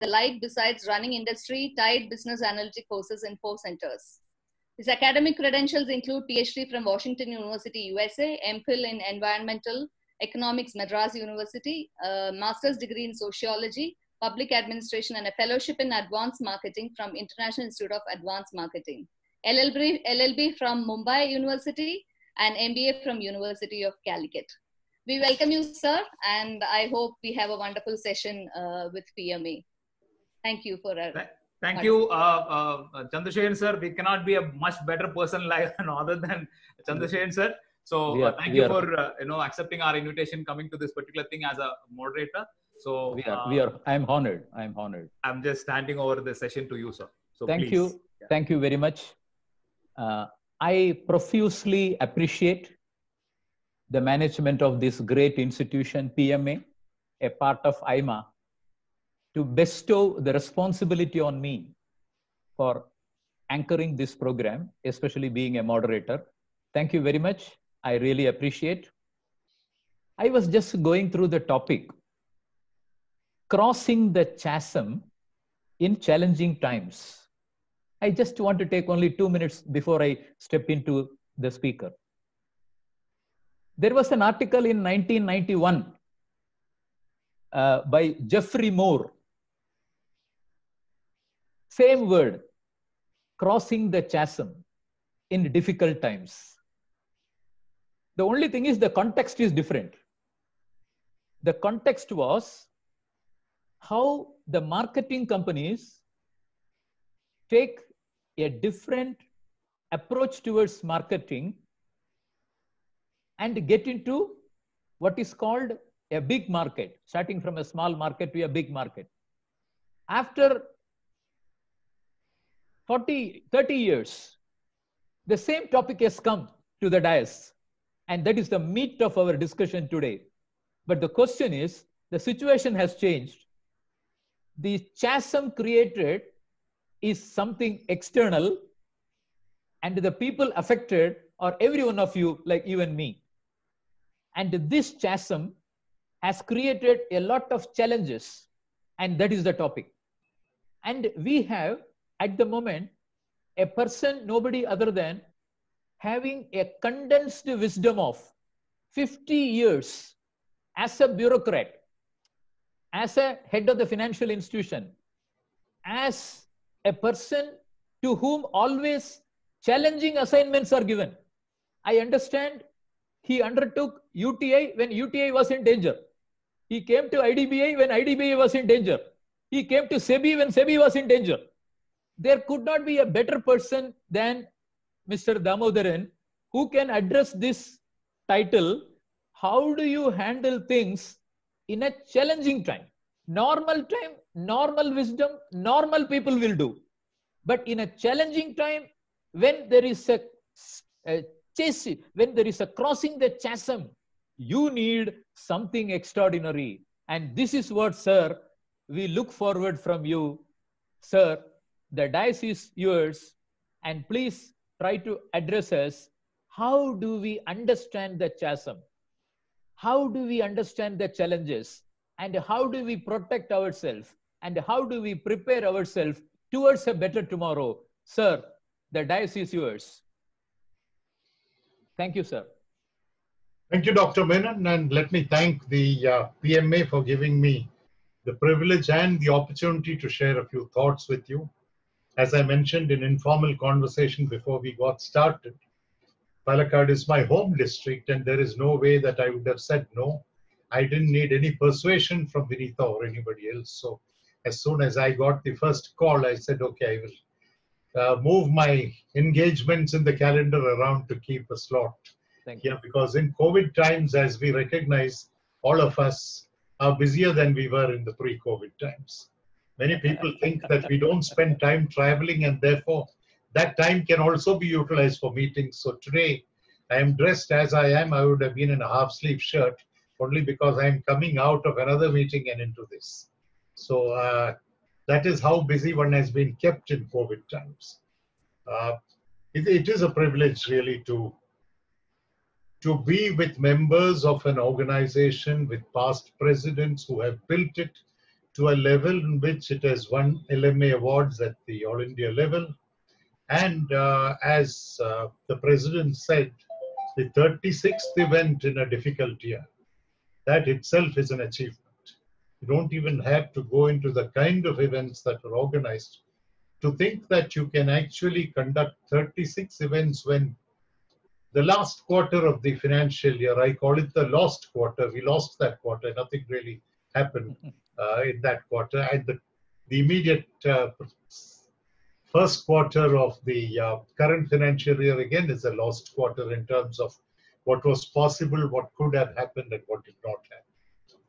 the like besides running industry tied business analytic courses in four centers. His academic credentials include PhD from Washington University, USA, MPhil in Environmental Economics, Madras University, a master's degree in sociology, public administration, and a fellowship in advanced marketing from International Institute of Advanced Marketing. LLB, LLB from Mumbai University and MBA from University of Calicut. We welcome you, sir, and I hope we have a wonderful session uh, with PMA. Thank you for our. Thank you, uh, uh, Chandrasekharan sir. We cannot be a much better person like other than Chandrasekharan sir. So are, thank you are, for uh, you know accepting our invitation, coming to this particular thing as a moderator. So we are, we are. I'm honored. I'm honored. I'm just standing over the session to you, sir. So thank please. you. Yeah. Thank you very much. I profusely appreciate the management of this great institution, PMA, a part of IMA, to bestow the responsibility on me for anchoring this program, especially being a moderator. Thank you very much. I really appreciate. I was just going through the topic crossing the chasm in challenging times. I just want to take only two minutes before I step into the speaker. There was an article in 1991 uh, by Geoffrey Moore. Same word, crossing the chasm in difficult times. The only thing is the context is different. The context was how the marketing companies take a different approach towards marketing and get into what is called a big market, starting from a small market to a big market. After 40, 30 years, the same topic has come to the dais, and that is the meat of our discussion today. But the question is the situation has changed. The chasm created is something external, and the people affected are every one of you, like you and me. And this chasm has created a lot of challenges, and that is the topic. And we have, at the moment, a person, nobody other than having a condensed wisdom of 50 years as a bureaucrat, as a head of the financial institution, as a person to whom always challenging assignments are given. I understand he undertook UTI when UTI was in danger. He came to IDBI when IDBI was in danger. He came to SEBI when SEBI was in danger. There could not be a better person than Mr. Damodaran who can address this title. How do you handle things in a challenging time? Normal time, normal wisdom, normal people will do. But in a challenging time, when there is a, a chase, when there is a crossing the chasm, you need something extraordinary. And this is what, sir, we look forward from you. Sir, the dice is yours. And please try to address us. How do we understand the chasm? How do we understand the challenges? And how do we protect ourselves? And how do we prepare ourselves towards a better tomorrow? Sir, the dice is yours. Thank you, sir. Thank you, Dr. Menon, and let me thank the uh, PMA for giving me the privilege and the opportunity to share a few thoughts with you. As I mentioned in informal conversation before we got started, Palakkad is my home district, and there is no way that I would have said no. I didn't need any persuasion from Vinitha or anybody else. So, as soon as I got the first call, I said, okay, I will uh, move my engagements in the calendar around to keep a slot Thank here because in COVID times, as we recognize, all of us are busier than we were in the pre COVID times. Many people think that we don't spend time traveling and therefore that time can also be utilized for meetings. So today, I am dressed as I am. I would have been in a half sleeve shirt only because I am coming out of another meeting and into this. So uh, that is how busy one has been kept in COVID times. Uh, it, it is a privilege really to to be with members of an organization with past presidents who have built it to a level in which it has won LMA awards at the All India level. And uh, as uh, the president said, the 36th event in a difficult year. That itself is an achievement. You don't even have to go into the kind of events that were organized to think that you can actually conduct 36 events when the last quarter of the financial year, I call it the lost quarter, we lost that quarter, nothing really happened in that quarter. And the, the immediate uh, first quarter of the uh, current financial year again is a lost quarter in terms of what was possible, what could have happened, and what did not happen.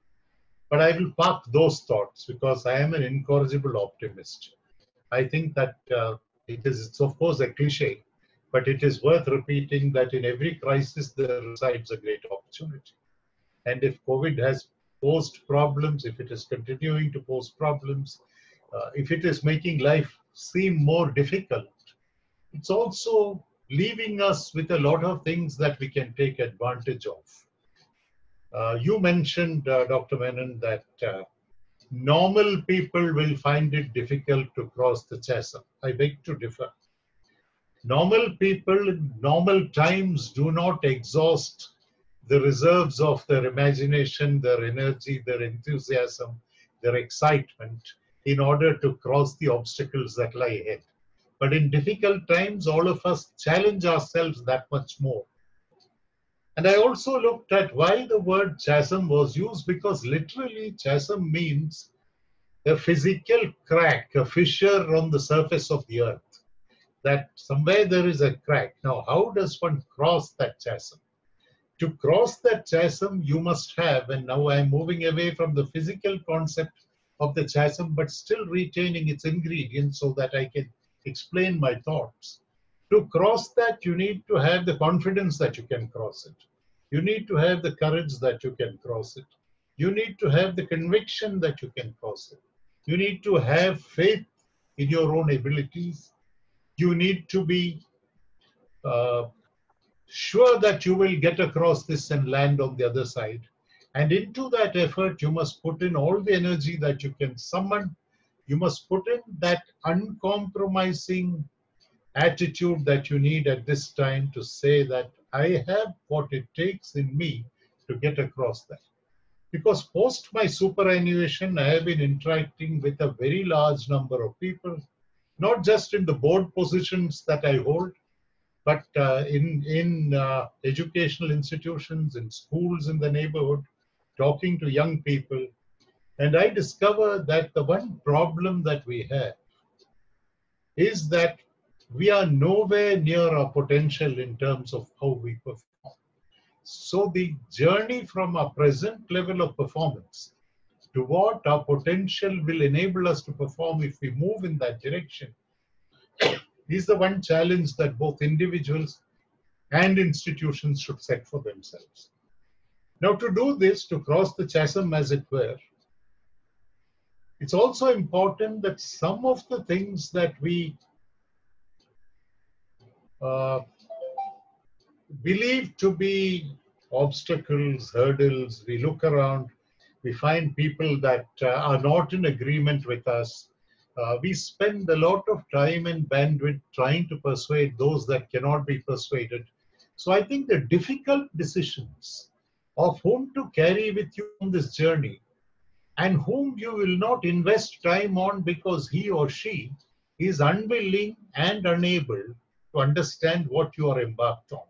But I will park those thoughts because I am an incorrigible optimist. I think that uh, it is, it's of course a cliche, but it is worth repeating that in every crisis there resides a great opportunity. And if COVID has posed problems, if it is continuing to pose problems, uh, if it is making life seem more difficult, it's also leaving us with a lot of things that we can take advantage of. Uh, you mentioned, uh, Dr. Menon, that uh, normal people will find it difficult to cross the chasm. I beg to differ. Normal people in normal times do not exhaust the reserves of their imagination, their energy, their enthusiasm, their excitement in order to cross the obstacles that lie ahead. But in difficult times, all of us challenge ourselves that much more. And I also looked at why the word chasm was used because literally chasm means a physical crack, a fissure on the surface of the earth. That somewhere there is a crack. Now, how does one cross that chasm? To cross that chasm, you must have, and now I'm moving away from the physical concept of the chasm, but still retaining its ingredients so that I can explain my thoughts. To cross that, you need to have the confidence that you can cross it. You need to have the courage that you can cross it. You need to have the conviction that you can cross it. You need to have faith in your own abilities. You need to be uh, sure that you will get across this and land on the other side. And into that effort, you must put in all the energy that you can summon. You must put in that uncompromising attitude that you need at this time to say that I have what it takes in me to get across that. Because post my superannuation, I have been interacting with a very large number of people, not just in the board positions that I hold, but uh, in, in uh, educational institutions, in schools in the neighborhood, talking to young people. And I discovered that the one problem that we have is that we are nowhere near our potential in terms of how we perform. So the journey from our present level of performance to what our potential will enable us to perform if we move in that direction is the one challenge that both individuals and institutions should set for themselves. Now, to do this, to cross the chasm, as it were, it's also important that some of the things that we uh, believe to be obstacles, hurdles, we look around, we find people that uh, are not in agreement with us. Uh, we spend a lot of time and bandwidth trying to persuade those that cannot be persuaded. So I think the difficult decisions of whom to carry with you on this journey and whom you will not invest time on because he or she is unwilling and unable to understand what you are embarked on.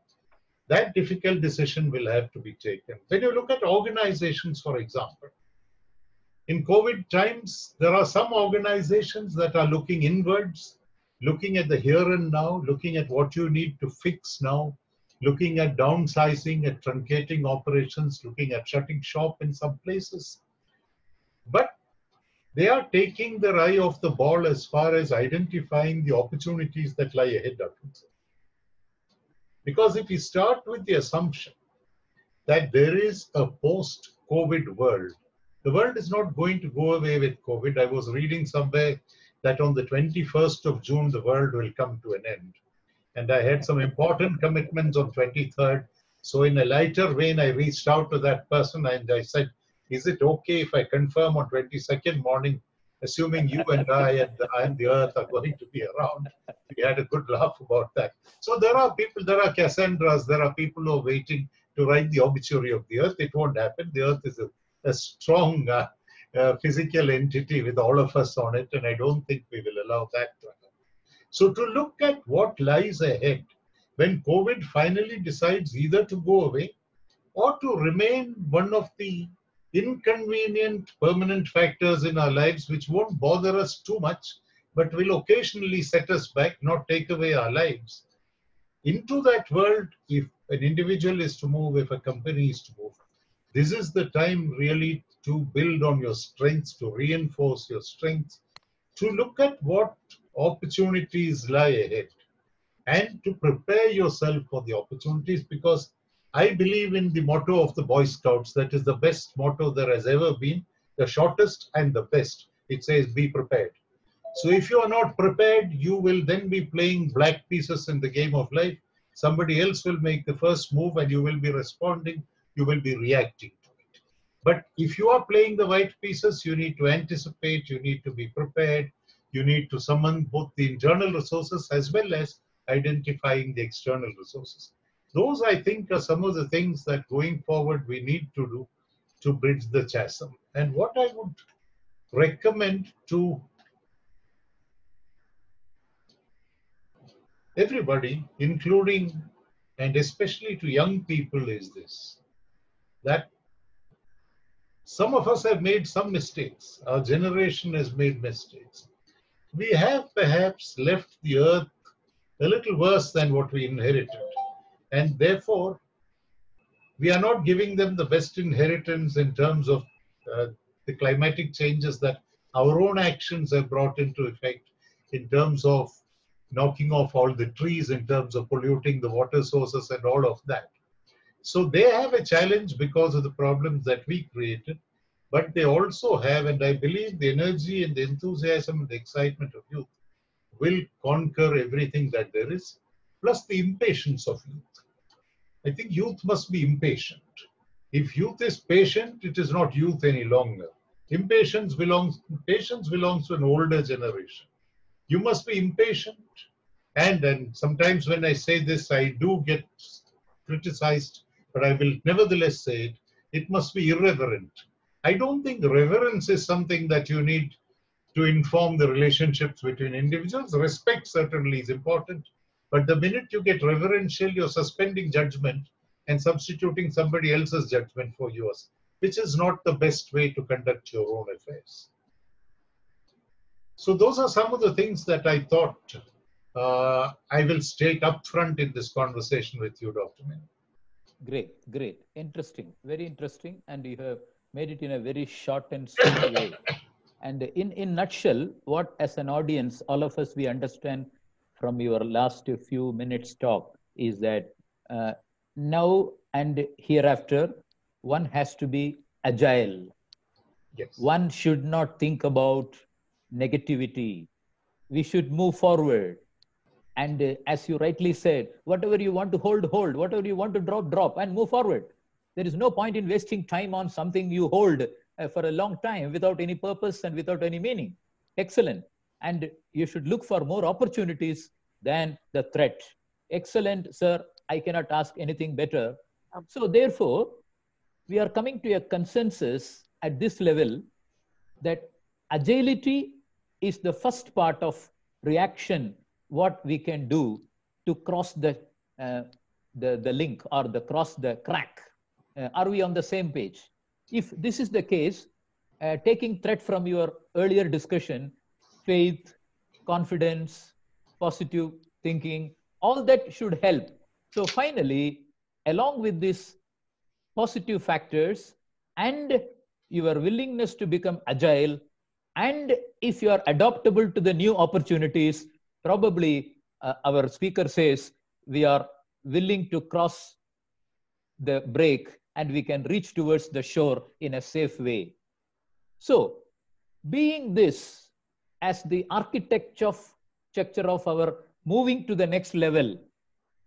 That difficult decision will have to be taken. When you look at organizations, for example, in COVID times, there are some organizations that are looking inwards, looking at the here and now, looking at what you need to fix now, looking at downsizing, at truncating operations, looking at shutting shop in some places. But they are taking their eye off the ball as far as identifying the opportunities that lie ahead of them. Because if we start with the assumption that there is a post COVID world, the world is not going to go away with COVID. I was reading somewhere that on the 21st of June, the world will come to an end. And I had some important commitments on 23rd. So in a lighter vein, I reached out to that person and I said, Is it okay if I confirm on 22nd morning, assuming you and I and the, and the earth are going to be around? We had a good laugh about that. So there are people, there are Cassandras, there are people who are waiting to write the obituary of the earth. It won't happen. The earth is a, a strong uh, uh, physical entity with all of us on it, and I don't think we will allow that to happen. So to look at what lies ahead when COVID finally decides either to go away or to remain one of the inconvenient permanent factors in our lives which won't bother us too much but will occasionally set us back, not take away our lives. Into that world, if an individual is to move, if a company is to move, this is the time really to build on your strengths, to reinforce your strengths, to look at what opportunities lie ahead, and to prepare yourself for the opportunities because I believe in the motto of the Boy Scouts that is the best motto there has ever been, the shortest and the best. It says, be prepared. So if you are not prepared, you will then be playing black pieces in the game of life. Somebody else will make the first move and you will be responding, you will be reacting to it. But if you are playing the white pieces, you need to anticipate, you need to be prepared, you need to summon both the internal resources as well as identifying the external resources. Those, I think, are some of the things that going forward we need to do to bridge the chasm. And what I would recommend to everybody, including and especially to young people, is this that some of us have made some mistakes. Our generation has made mistakes. We have perhaps left the earth a little worse than what we inherited. And therefore, we are not giving them the best inheritance in terms of uh, the climatic changes that our own actions have brought into effect, in terms of knocking off all the trees, in terms of polluting the water sources, and all of that. So they have a challenge because of the problems that we created, but they also have, and I believe the energy and the enthusiasm and the excitement of youth will conquer everything that there is, plus the impatience of youth. I think youth must be impatient. If youth is patient, it is not youth any longer. Impatience belongs, patience belongs to an older generation. You must be impatient. And, and sometimes when I say this, I do get criticized, but I will nevertheless say it. It must be irreverent. I don't think reverence is something that you need to inform the relationships between individuals. Respect certainly is important, but the minute you get reverential, you're suspending judgment and substituting somebody else's judgment for yours, which is not the best way to conduct your own affairs. So, those are some of the things that I thought uh, I will state up front in this conversation with you, Dr. Menon. Great, great. Interesting, very interesting. And you have made it in a very short and sweet way. And in, in nutshell, what as an audience, all of us, we understand from your last few minutes talk is that uh, now and hereafter, one has to be agile. Yes. One should not think about negativity. We should move forward. And uh, as you rightly said, whatever you want to hold, hold. Whatever you want to drop, drop, and move forward. There is no point in wasting time on something you hold uh, for a long time without any purpose and without any meaning. Excellent. And you should look for more opportunities than the threat. Excellent, sir. I cannot ask anything better. So, therefore, we are coming to a consensus at this level that agility is the first part of reaction, what we can do to cross the, uh, the, the link or the cross the crack. Uh, are we on the same page? If this is the case, uh, taking threat from your earlier discussion, faith, confidence, positive thinking, all that should help. So finally, along with these positive factors and your willingness to become agile, and if you are adaptable to the new opportunities, probably uh, our speaker says we are willing to cross the break and we can reach towards the shore in a safe way. So, being this as the architecture of, structure of our moving to the next level,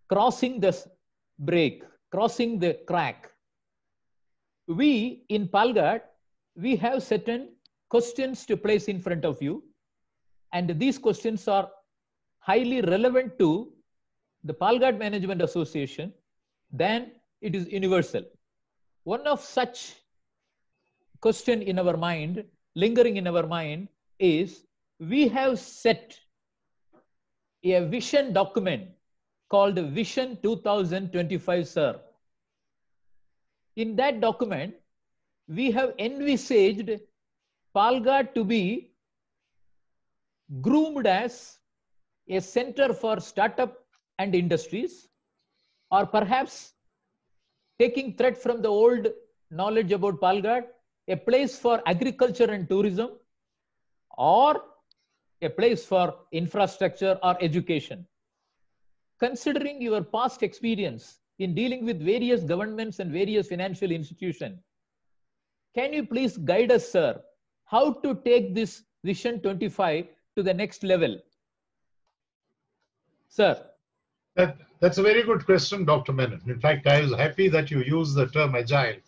crossing this break, crossing the crack, we in Palghat we have certain questions to place in front of you. And these questions are highly relevant to the Palghat Management Association, then it is universal. One of such question in our mind, lingering in our mind, is we have set a vision document called Vision 2025, sir. In that document, we have envisaged Palghat to be groomed as a center for startup and industries, or perhaps taking thread from the old knowledge about Palghat, a place for agriculture and tourism, or a place for infrastructure or education. Considering your past experience in dealing with various governments and various financial institutions, can you please guide us, sir, how to take this Vision 25 to the next level? Sir. That, that's a very good question, Dr. Menon. In fact, I was happy that you used the term agile.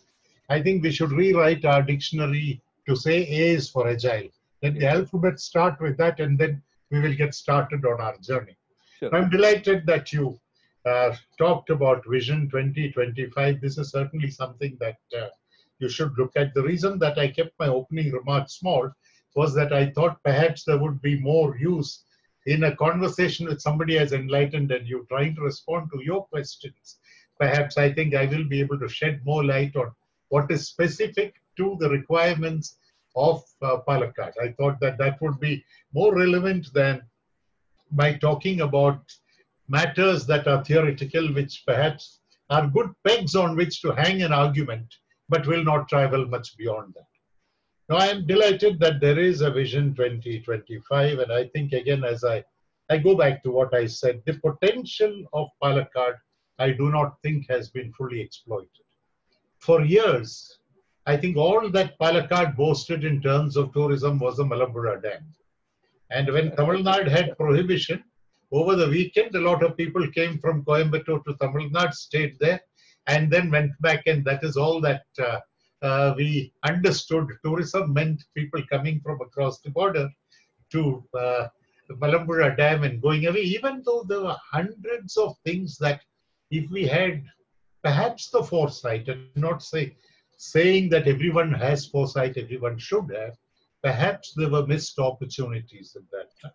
I think we should rewrite our dictionary to say A is for agile. Let the alphabet start with that, and then we will get started on our journey. Sure. I'm delighted that you uh, talked about Vision 2025. This is certainly something that uh, you should look at. The reason that I kept my opening remarks small was that I thought perhaps there would be more use in a conversation with somebody as enlightened and you trying to respond to your questions. Perhaps I think I will be able to shed more light on what is specific to the requirements of uh, Palakkad. I thought that that would be more relevant than by talking about matters that are theoretical, which perhaps are good pegs on which to hang an argument, but will not travel much beyond that. Now, I am delighted that there is a Vision 2025, and I think again, as I, I go back to what I said, the potential of Palakkad, I do not think has been fully exploited. For years, I think all that Palakkad boasted in terms of tourism was the Malampuzha Dam. And when Tamil Nadu had prohibition, over the weekend, a lot of people came from Coimbatore to Tamil Nadu, stayed there, and then went back, and that is all that uh, uh, we understood tourism meant people coming from across the border to uh, Malampuzha Dam and going away, even though there were hundreds of things that if we had perhaps the foresight, and not say saying that everyone has foresight, everyone should have, perhaps there were missed opportunities at that time.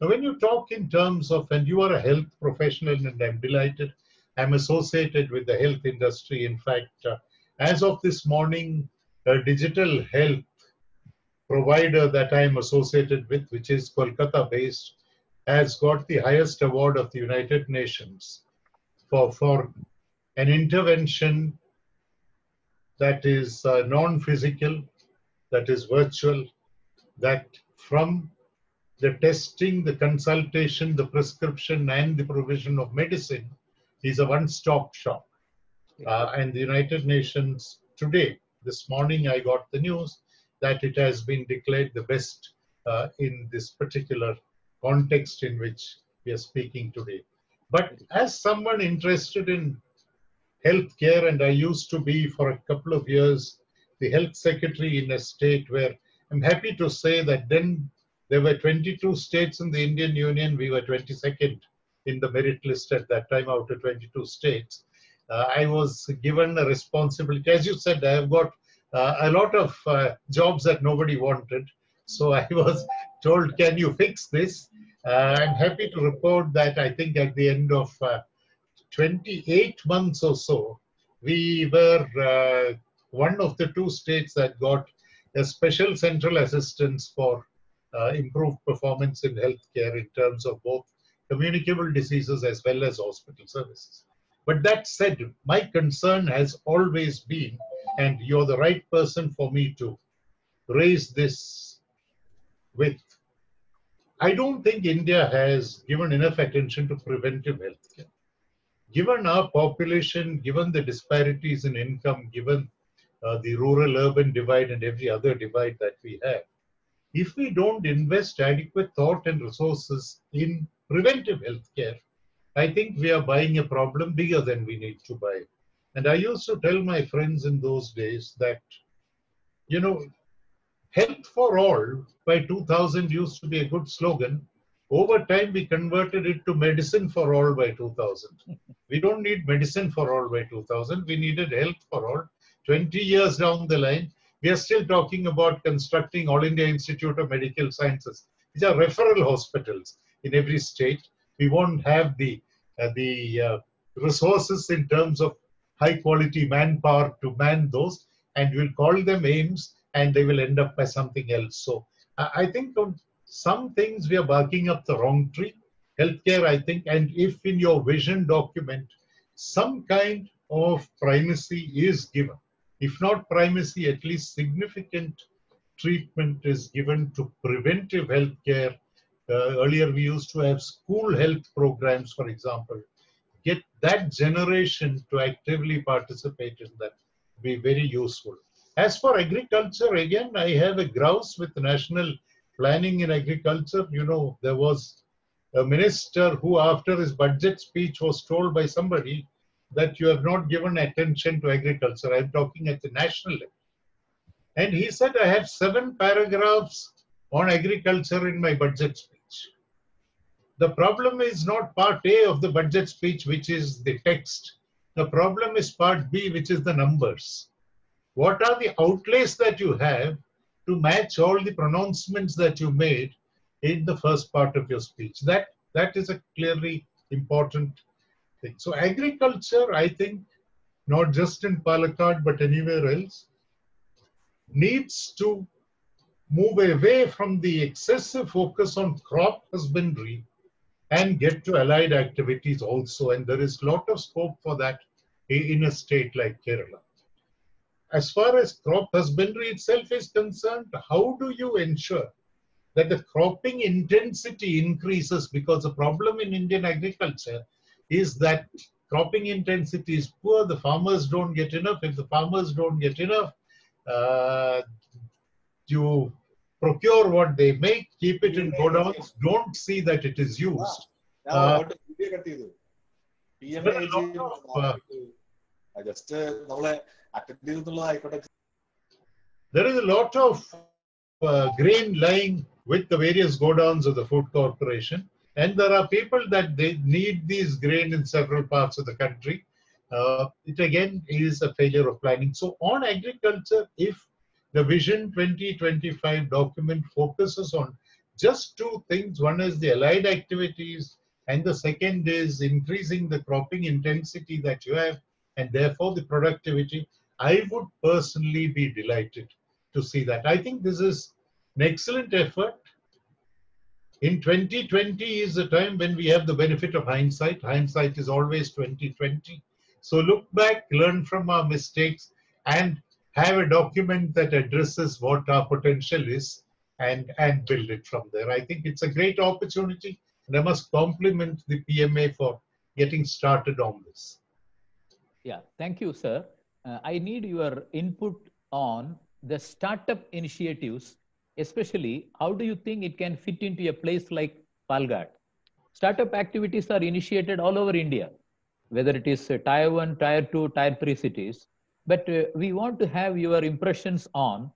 Now, when you talk in terms of, and you are a health professional, and I'm delighted, I'm associated with the health industry. In fact, uh, as of this morning, a digital health provider that I am associated with, which is Kolkata based, has got the highest award of the United Nations for, for an intervention that is uh, non physical, that is virtual, that from the testing, the consultation, the prescription, and the provision of medicine is a one stop shop. Uh, and the United Nations today, this morning, I got the news that it has been declared the best uh, in this particular context in which we are speaking today. But as someone interested in healthcare, and I used to be for a couple of years the health secretary in a state where I'm happy to say that then there were 22 states in the Indian Union, we were 22nd in the merit list at that time out of 22 states I was given a responsibility. As you said, I have got uh, a lot of uh, jobs that nobody wanted. So I was told, can you fix this? Uh, I'm happy to report that I think at the end of uh, 28 months or so, we were uh, one of the two states that got a special central assistance for improved performance in healthcare in terms of both communicable diseases as well as hospital services. But that said, my concern has always been, and you're the right person for me to raise this with. I don't think India has given enough attention to preventive healthcare. Given our population, given the disparities in income, given uh, the rural urban divide and every other divide that we have, if we don't invest adequate thought and resources in preventive healthcare, I think we are buying a problem bigger than we need to buy. And I used to tell my friends in those days that you know, health for all by 2000 used to be a good slogan. Over time, we converted it to medicine for all by 2000. We don't need medicine for all by 2000. We needed health for all. 20 years down the line, we are still talking about constructing All India Institute of Medical Sciences. These are referral hospitals in every state. We won't have the uh, the uh, resources in terms of high quality manpower to man those, and we'll call them AIIMS, and they will end up by something else. So I think on some things we are barking up the wrong tree. Healthcare, I think, and if in your vision document some kind of primacy is given, if not primacy, at least significant treatment is given to preventive health care. Uh, Uh, earlier, we used to have school health programs, for example. Get that generation to actively participate in that, be very useful. As for agriculture, again, I have a grouse with national planning in agriculture. You know, there was a minister who, after his budget speech, was told by somebody that you have not given attention to agriculture. I'm talking at the national level. And he said, I have seven paragraphs on agriculture in my budget speech. The problem is not part A of the budget speech, which is the text. The problem is part B, which is the numbers. What are the outlays that you have to match all the pronouncements that you made in the first part of your speech? That, that is a clearly important thing. So agriculture, I think, not just in Palakkad, but anywhere else, needs to move away from the excessive focus on crop husbandry and get to allied activities also. And there is a lot of scope for that in a state like Kerala. As far as crop husbandry itself is concerned, how do you ensure that the cropping intensity increases? Because the problem in Indian agriculture is that cropping intensity is poor, the farmers don't get enough. If the farmers don't get enough, uh, you procure what they make, keep it in godowns, don't see that it is used. Uh, uh, there is a lot of uh, grain lying with the various godowns of the food corporation. And there are people that they need these grain in several parts of the country. Uh, it again is a failure of planning. So on agriculture if the Vision 2025 document focuses on just two things, one is the allied activities, and the second is increasing the cropping intensity that you have, and therefore the productivity. I would personally be delighted to see that. I think this is an excellent effort. In 2020 is the time when we have the benefit of hindsight. Hindsight is always 2020. So look back, learn from our mistakes, and have a document that addresses what our potential is and, and build it from there. I think it's a great opportunity, and I must compliment the PMA for getting started on this. Yeah, thank you, sir. Uh, I need your input on the startup initiatives, especially how do you think it can fit into a place like Palghat? Startup activities are initiated all over India, whether it is uh, tier one, tier two, tier three cities. But uh, we want to have your impressions on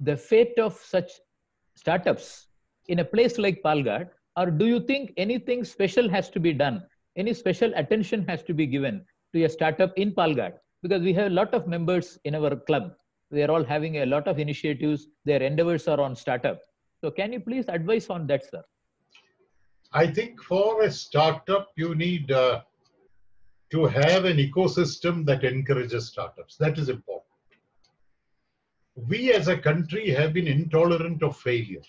the fate of such startups in a place like Palghat, or do you think anything special has to be done? Any special attention has to be given to a startup in Palghat? Because we have a lot of members in our club. They are all having a lot of initiatives. Their endeavors are on startup. So can you please advise on that, sir? I think for a startup, you need uh, to have an ecosystem that encourages startups. That is important. We as a country have been intolerant of failure.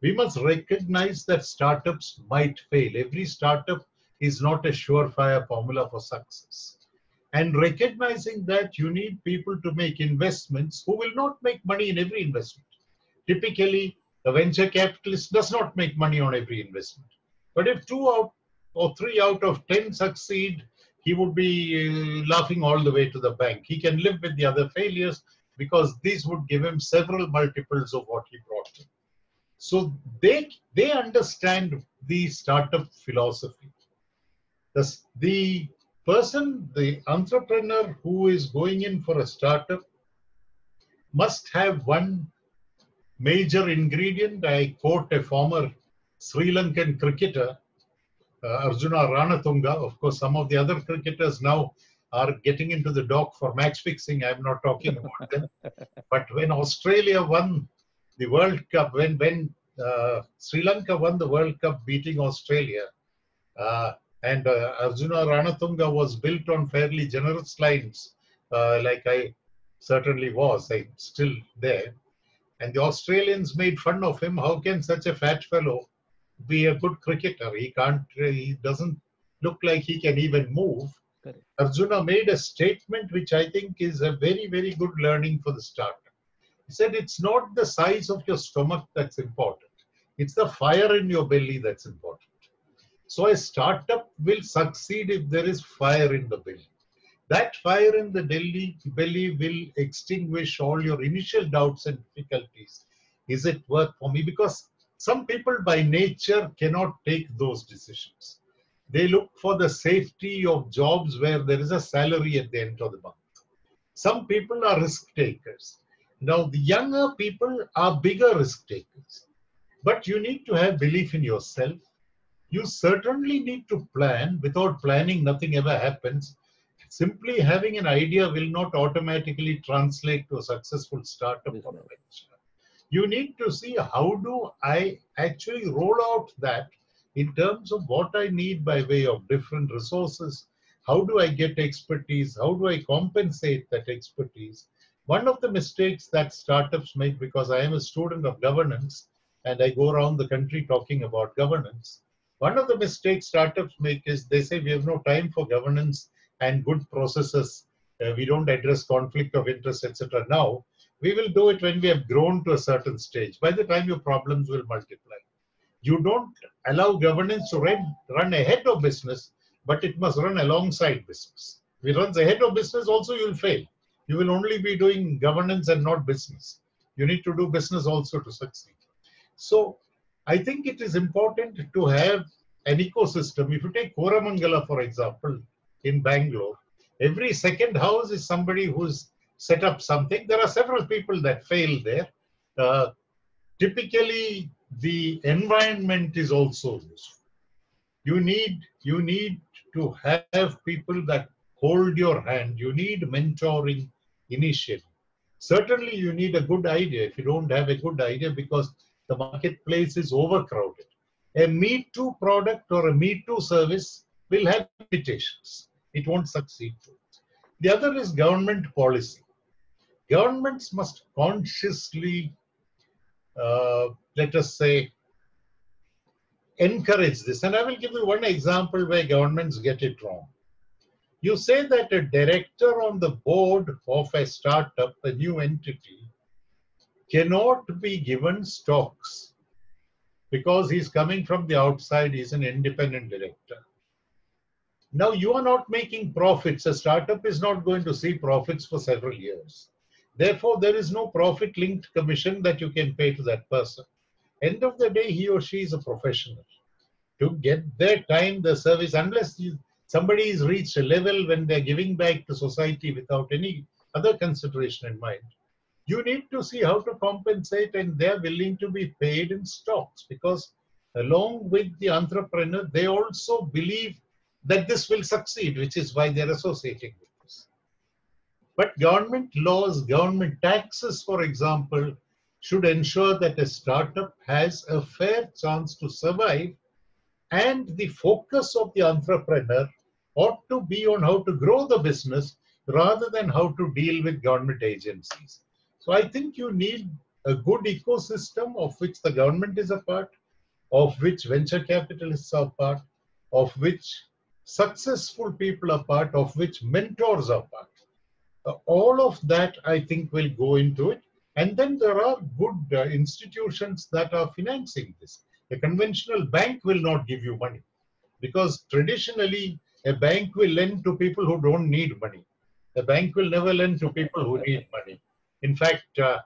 We must recognize that startups might fail. Every startup is not a surefire formula for success. And recognizing that you need people to make investments who will not make money in every investment. Typically, a venture capitalist does not make money on every investment. But if two out or three out of 10 succeed, he would be uh, laughing all the way to the bank. He can live with the other failures because these would give him several multiples of what he brought. So they, they understand the startup philosophy. The, the person, the entrepreneur who is going in for a startup must have one major ingredient. I quote a former Sri Lankan cricketer, Arjuna Ranatunga. Of course, some of the other cricketers now are getting into the dock for match fixing. I'm not talking about them. But when Australia won the World Cup, when when uh, Sri Lanka won the World Cup, beating Australia, uh, and uh, Arjuna Ranatunga was built on fairly generous lines, uh, like I certainly was. I'm still there. And the Australians made fun of him. How can such a fat fellow be a good cricketer? He can't. Uh, he doesn't look like he can even move. Correct. Arjuna made a statement which I think is a very, very good learning for the starter. He said, It's not the size of your stomach that's important, it's the fire in your belly that's important. So a startup will succeed if there is fire in the belly. That fire in the belly, belly will extinguish all your initial doubts and difficulties. Is it worth for me? Because some people by nature cannot take those decisions. They look for the safety of jobs where there is a salary at the end of the month. Some people are risk takers. Now, the younger people are bigger risk takers. But you need to have belief in yourself. You certainly need to plan. Without planning, nothing ever happens. Simply having an idea will not automatically translate to a successful startup or venture. You need to see how do I actually roll out that in terms of what I need by way of different resources. How do I get expertise? How do I compensate that expertise? One of the mistakes that startups make, because I am a student of governance and I go around the country talking about governance, one of the mistakes startups make is they say we have no time for governance and good processes. Uh, we don't address conflict of interest, etc. Now, we will do it when we have grown to a certain stage. By the time your problems will multiply. You don't allow governance to run, run ahead of business, but it must run alongside business. If it runs ahead of business, also you will fail. You will only be doing governance and not business. You need to do business also to succeed. So I think it is important to have an ecosystem. If you take Koramangala, for example, in Bangalore, every second house is somebody who's set up something. There are several people that fail there. Uh, typically, the environment is also useful. You need you need to have people that hold your hand. You need mentoring initially. Certainly, you need a good idea. If you don't have a good idea, because the marketplace is overcrowded. A Me Too product or a Me Too service will have limitations. It won't succeed. The other is government policy. Governments must consciously, uh, let us say, encourage this. And I will give you one example where governments get it wrong. You say that a director on the board of a startup, a new entity, cannot be given stocks because he's coming from the outside, he's an independent director. Now you are not making profits. A startup is not going to see profits for several years. Therefore, there is no profit linked commission that you can pay to that person. End of the day, he or she is a professional. To get their time, the service, unless somebody has reached a level when they're giving back to society without any other consideration in mind, you need to see how to compensate and they're willing to be paid in stocks because along with the entrepreneur, they also believe that this will succeed, which is why they're associating with. But government laws, government taxes, for example, should ensure that a startup has a fair chance to survive and the focus of the entrepreneur ought to be on how to grow the business rather than how to deal with government agencies. So I think you need a good ecosystem of which the government is a part, of which venture capitalists are part, of which successful people are part, of which mentors are part. Uh, all of that, I think, will go into it. And then there are good uh, institutions that are financing this. A conventional bank will not give you money because traditionally a bank will lend to people who don't need money. A bank will never lend to people who need money. In fact, uh,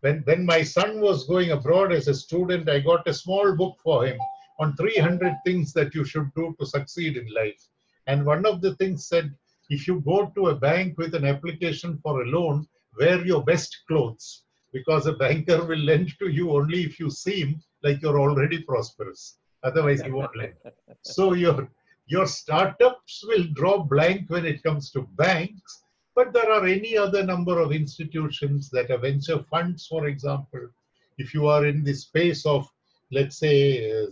when, when my son was going abroad as a student, I got a small book for him on 300 things that you should do to succeed in life. And one of the things said, if you go to a bank with an application for a loan, wear your best clothes because a banker will lend to you only if you seem like you're already prosperous. Otherwise, he won't lend. So your your startups will draw blank when it comes to banks, but there are any other number of institutions that are venture funds, for example. If you are in the space of, let's say, uh,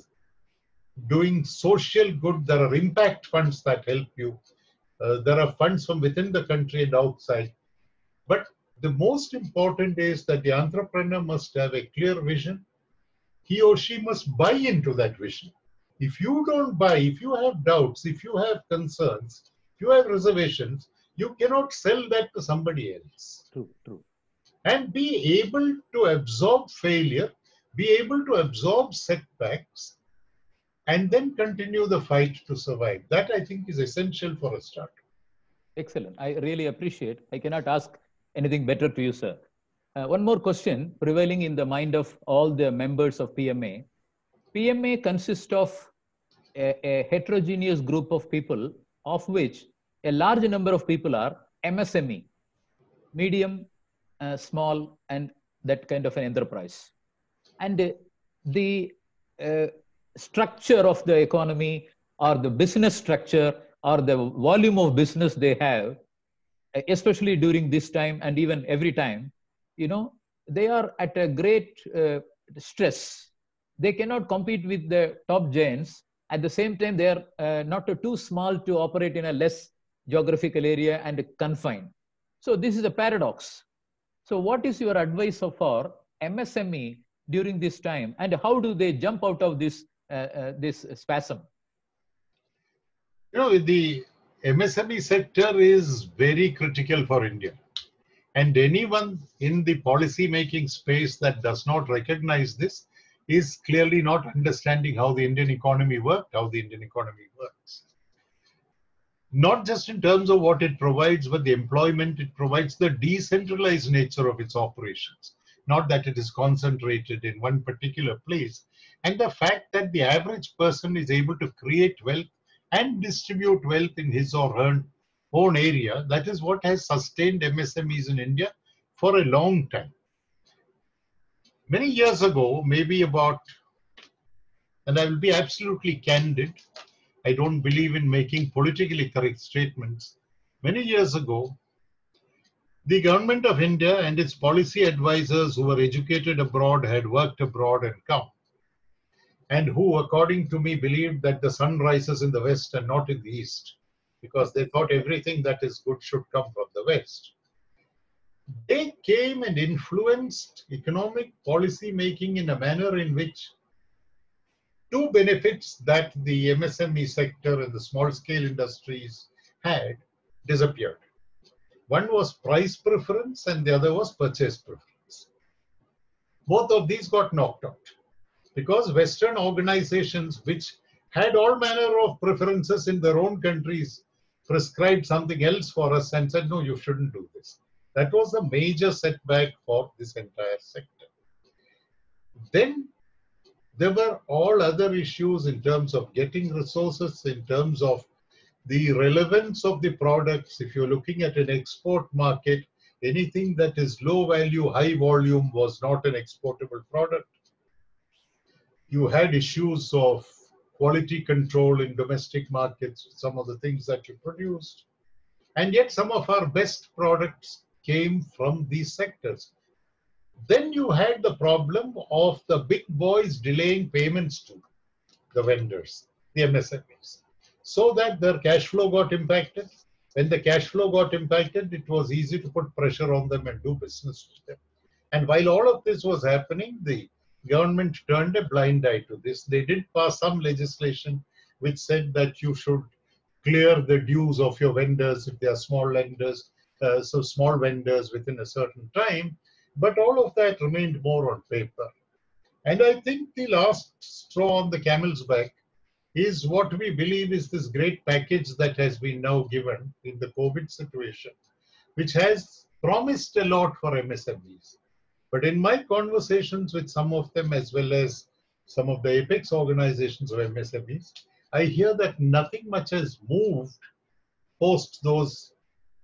doing social good, there are impact funds that help you. Uh, there are funds from within the country and outside. But the most important is that the entrepreneur must have a clear vision. He or she must buy into that vision. If you don't buy, if you have doubts, if you have concerns, if you have reservations, you cannot sell that to somebody else. True, true. And be able to absorb failure, be able to absorb setbacks, and then continue the fight to survive. That I think is essential for a start. Excellent. I really appreciate. I cannot ask anything better to you, sir. Uh, one more question prevailing in the mind of all the members of PMA. PMA consists of a, a heterogeneous group of people, of which a large number of people are MSME, medium, uh, small, and that kind of an enterprise. And uh, the structure of the economy or the business structure or the volume of business they have, especially during this time and even every time, you know, they are at a great uh, stress. They cannot compete with the top giants. At the same time, they are uh, not too small to operate in a less geographical area and confined. So this is a paradox. So what is your advice for MSME during this time and how do they jump out of this, Uh, uh, this spasm? You know, the MSME sector is very critical for India. And anyone in the policy making space that does not recognize this is clearly not understanding how the Indian economy works, how the Indian economy works. Not just in terms of what it provides, but the employment it provides, the decentralized nature of its operations. Not that it is concentrated in one particular place. And the fact that the average person is able to create wealth and distribute wealth in his or her own area. That is what has sustained MSMEs in India for a long time. Many years ago, maybe about, and I will be absolutely candid, I don't believe in making politically correct statements. Many years ago, the government of India and its policy advisors who were educated abroad had worked abroad and come and who, according to me, believed that the sun rises in the west and not in the east, because they thought everything that is good should come from the west. They came and influenced economic policy making in a manner in which two benefits that the MSME sector and the small scale industries had disappeared. One was price preference and the other was purchase preference. Both of these got knocked out because Western organizations, which had all manner of preferences in their own countries, prescribed something else for us and said, no, you shouldn't do this. That was a major setback for this entire sector. Then there were all other issues in terms of getting resources, in terms of the relevance of the products. If you're looking at an export market, anything that is low value, high volume was not an exportable product you had issues of quality control in domestic markets, some of the things that you produced. And yet, some of our best products came from these sectors. Then you had the problem of the big boys delaying payments to the vendors, the MSMEs, so that their cash flow got impacted. When the cash flow got impacted, it was easy to put pressure on them and do business with them. And while all of this was happening, the government turned a blind eye to this. They did pass some legislation which said that you should clear the dues of your vendors if they are small lenders, uh, so small vendors within a certain time. But all of that remained more on paper. And I think the last straw on the camel's back is what we believe is this great package that has been now given in the COVID situation, which has promised a lot for MSMEs. But in my conversations with some of them, as well as some of the apex organizations of MSMEs, I hear that nothing much has moved post those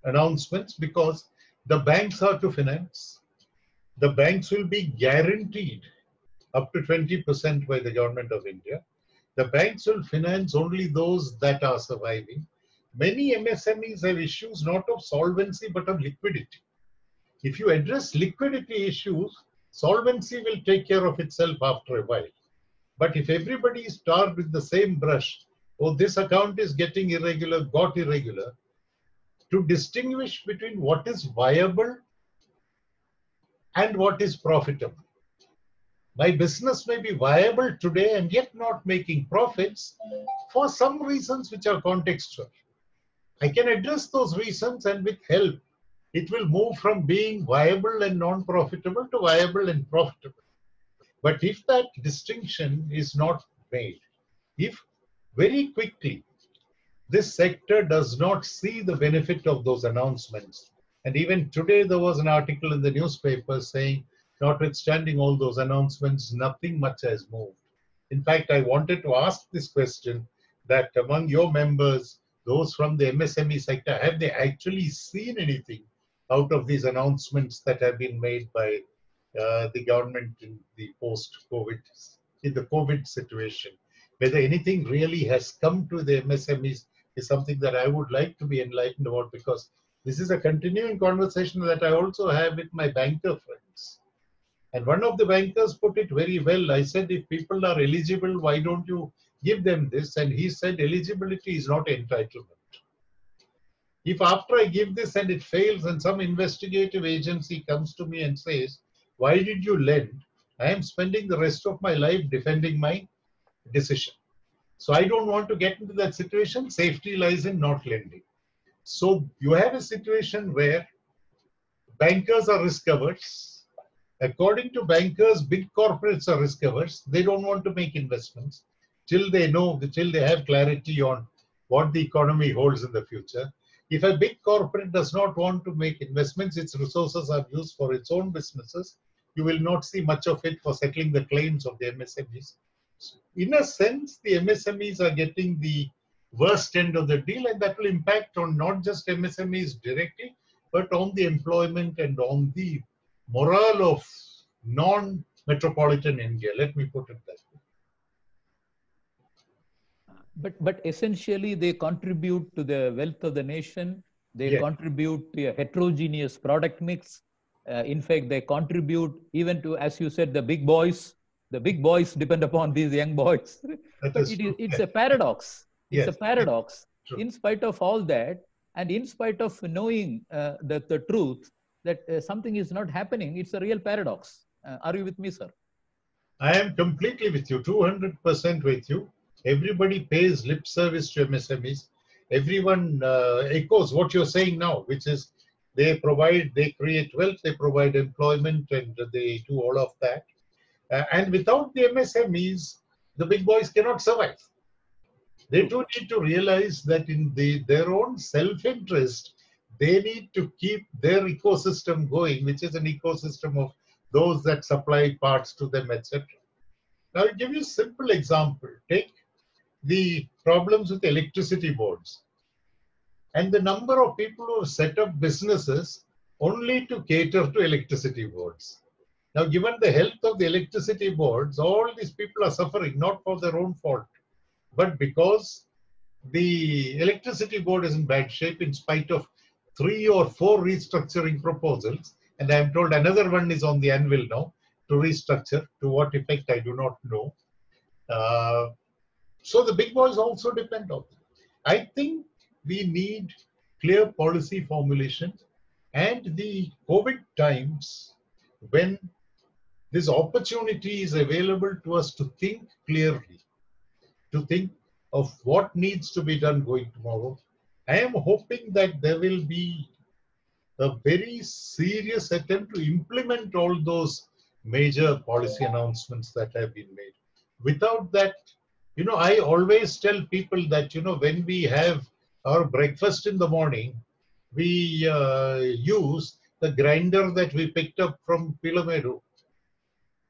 announcements because The banks are to finance. The banks will be guaranteed up to 20% by the government of India. The banks will finance only those that are surviving. Many MSMEs have issues not of solvency but of liquidity. If you address liquidity issues, solvency will take care of itself after a while. But if everybody is tarred with the same brush, oh, this account is getting irregular, got irregular, to distinguish between what is viable and what is profitable. My business may be viable today and yet not making profits for some reasons which are contextual. I can address those reasons and with help, it will move from being viable and non profitable to viable and profitable. But if that distinction is not made, if very quickly this sector does not see the benefit of those announcements, and even today there was an article in the newspaper saying, notwithstanding all those announcements, nothing much has moved. In fact, I wanted to ask this question that among your members, those from the MSME sector, have they actually seen anything out of these announcements that have been made by uh, the government in the post-COVID, in the COVID situation? Whether anything really has come to the MSMEs is something that I would like to be enlightened about because this is a continuing conversation that I also have with my banker friends. And one of the bankers put it very well. I said, if people are eligible, why don't you give them this? And he said, eligibility is not entitlement. If after I give this and it fails, and some investigative agency comes to me and says, Why did you lend? I am spending the rest of my life defending my decision. So I don't want to get into that situation. Safety lies in not lending. So you have a situation where bankers are risk averse. According to bankers, big corporates are risk averse. They don't want to make investments till they know, till they have clarity on what the economy holds in the future. If a big corporate does not want to make investments, its resources are used for its own businesses. You will not see much of it for settling the claims of the MSMEs. In a sense, the MSMEs are getting the worst end of the deal, and that will impact on not just MSMEs directly, but on the employment and on the morale of non metropolitan India. Let me put it that way. But, but essentially, they contribute to the wealth of the nation. They Yes. contribute to a heterogeneous product mix. Uh, in fact, they contribute even to, as you said, the big boys. The big boys depend upon these young boys. But it is, it's a paradox. It's Yes. a paradox. In spite of all that, and in spite of knowing uh, the, the truth that uh, something is not happening, it's a real paradox. Uh, are you with me, sir? I am completely with you, 200% with you. Everybody pays lip service to MSMEs. Everyone uh, echoes what you're saying now, which is they provide, they create wealth, they provide employment, and they do all of that. Uh, and without the MSMEs, the big boys cannot survive. They do need to realize that in the, their own self interest, they need to keep their ecosystem going, which is an ecosystem of those that supply parts to them, etc. Now, I'll give you a simple example. Take the problems with electricity boards and the number of people who have set up businesses only to cater to electricity boards. Now, given the health of the electricity boards, all these people are suffering not for their own fault, but because the electricity board is in bad shape in spite of three or four restructuring proposals. And I'm told another one is on the anvil now to restructure. To what effect, I do not know. Uh, so the big boys also depend on them. I think we need clear policy formulation and the COVID times when this opportunity is available to us to think clearly, to think of what needs to be done going tomorrow. I am hoping that there will be a very serious attempt to implement all those major policy announcements that have been made. Without that, you know, I always tell people that, you know, when we have our breakfast in the morning, we uh, use the grinder that we picked up from Peelamedu.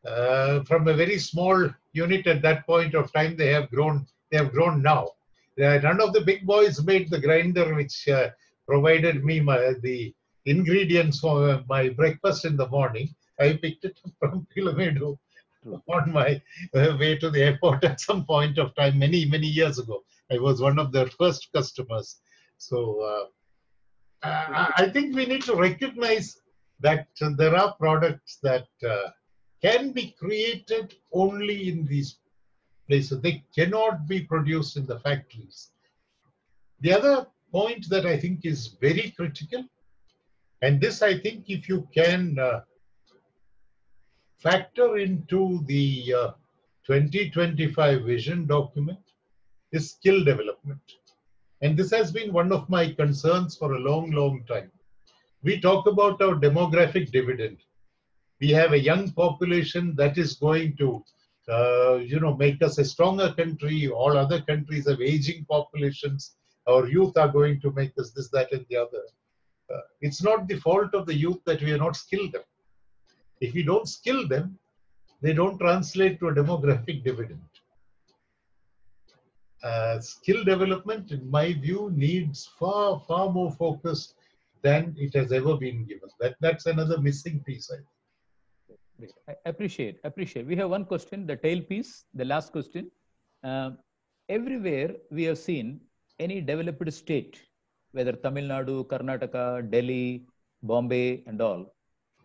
Uh, from a very small unit at that point of time, they have grown. They have grown now. Uh, none of the big boys made the grinder which uh, provided me my, the ingredients for my breakfast in the morning, I picked it up from Peelamedu True. on my way to the airport at some point of time, many, many years ago. I was one of their first customers. So uh, I, think we need to recognize that there are products that uh, can be created only in these places. They cannot be produced in the factories. The other point that I think is very critical, and this I think if you can uh, factor into the uh, 2025 vision document, is skill development. And this has been one of my concerns for a long, long time. We talk about our demographic dividend. We have a young population that is going to, uh, you know, make us a stronger country. All other countries have aging populations. Our youth are going to make us this, that, and the other. Uh, it's not the fault of the youth that we are not skilled them. If we don't skill them, they don't translate to a demographic dividend. Uh, skill development, in my view, needs far, far more focus than it has ever been given. That that's another missing piece. I think. I appreciate, appreciate. We have one question, the tail piece, the last question. Um, everywhere we have seen any developed state, whether Tamil Nadu, Karnataka, Delhi, Bombay, and all,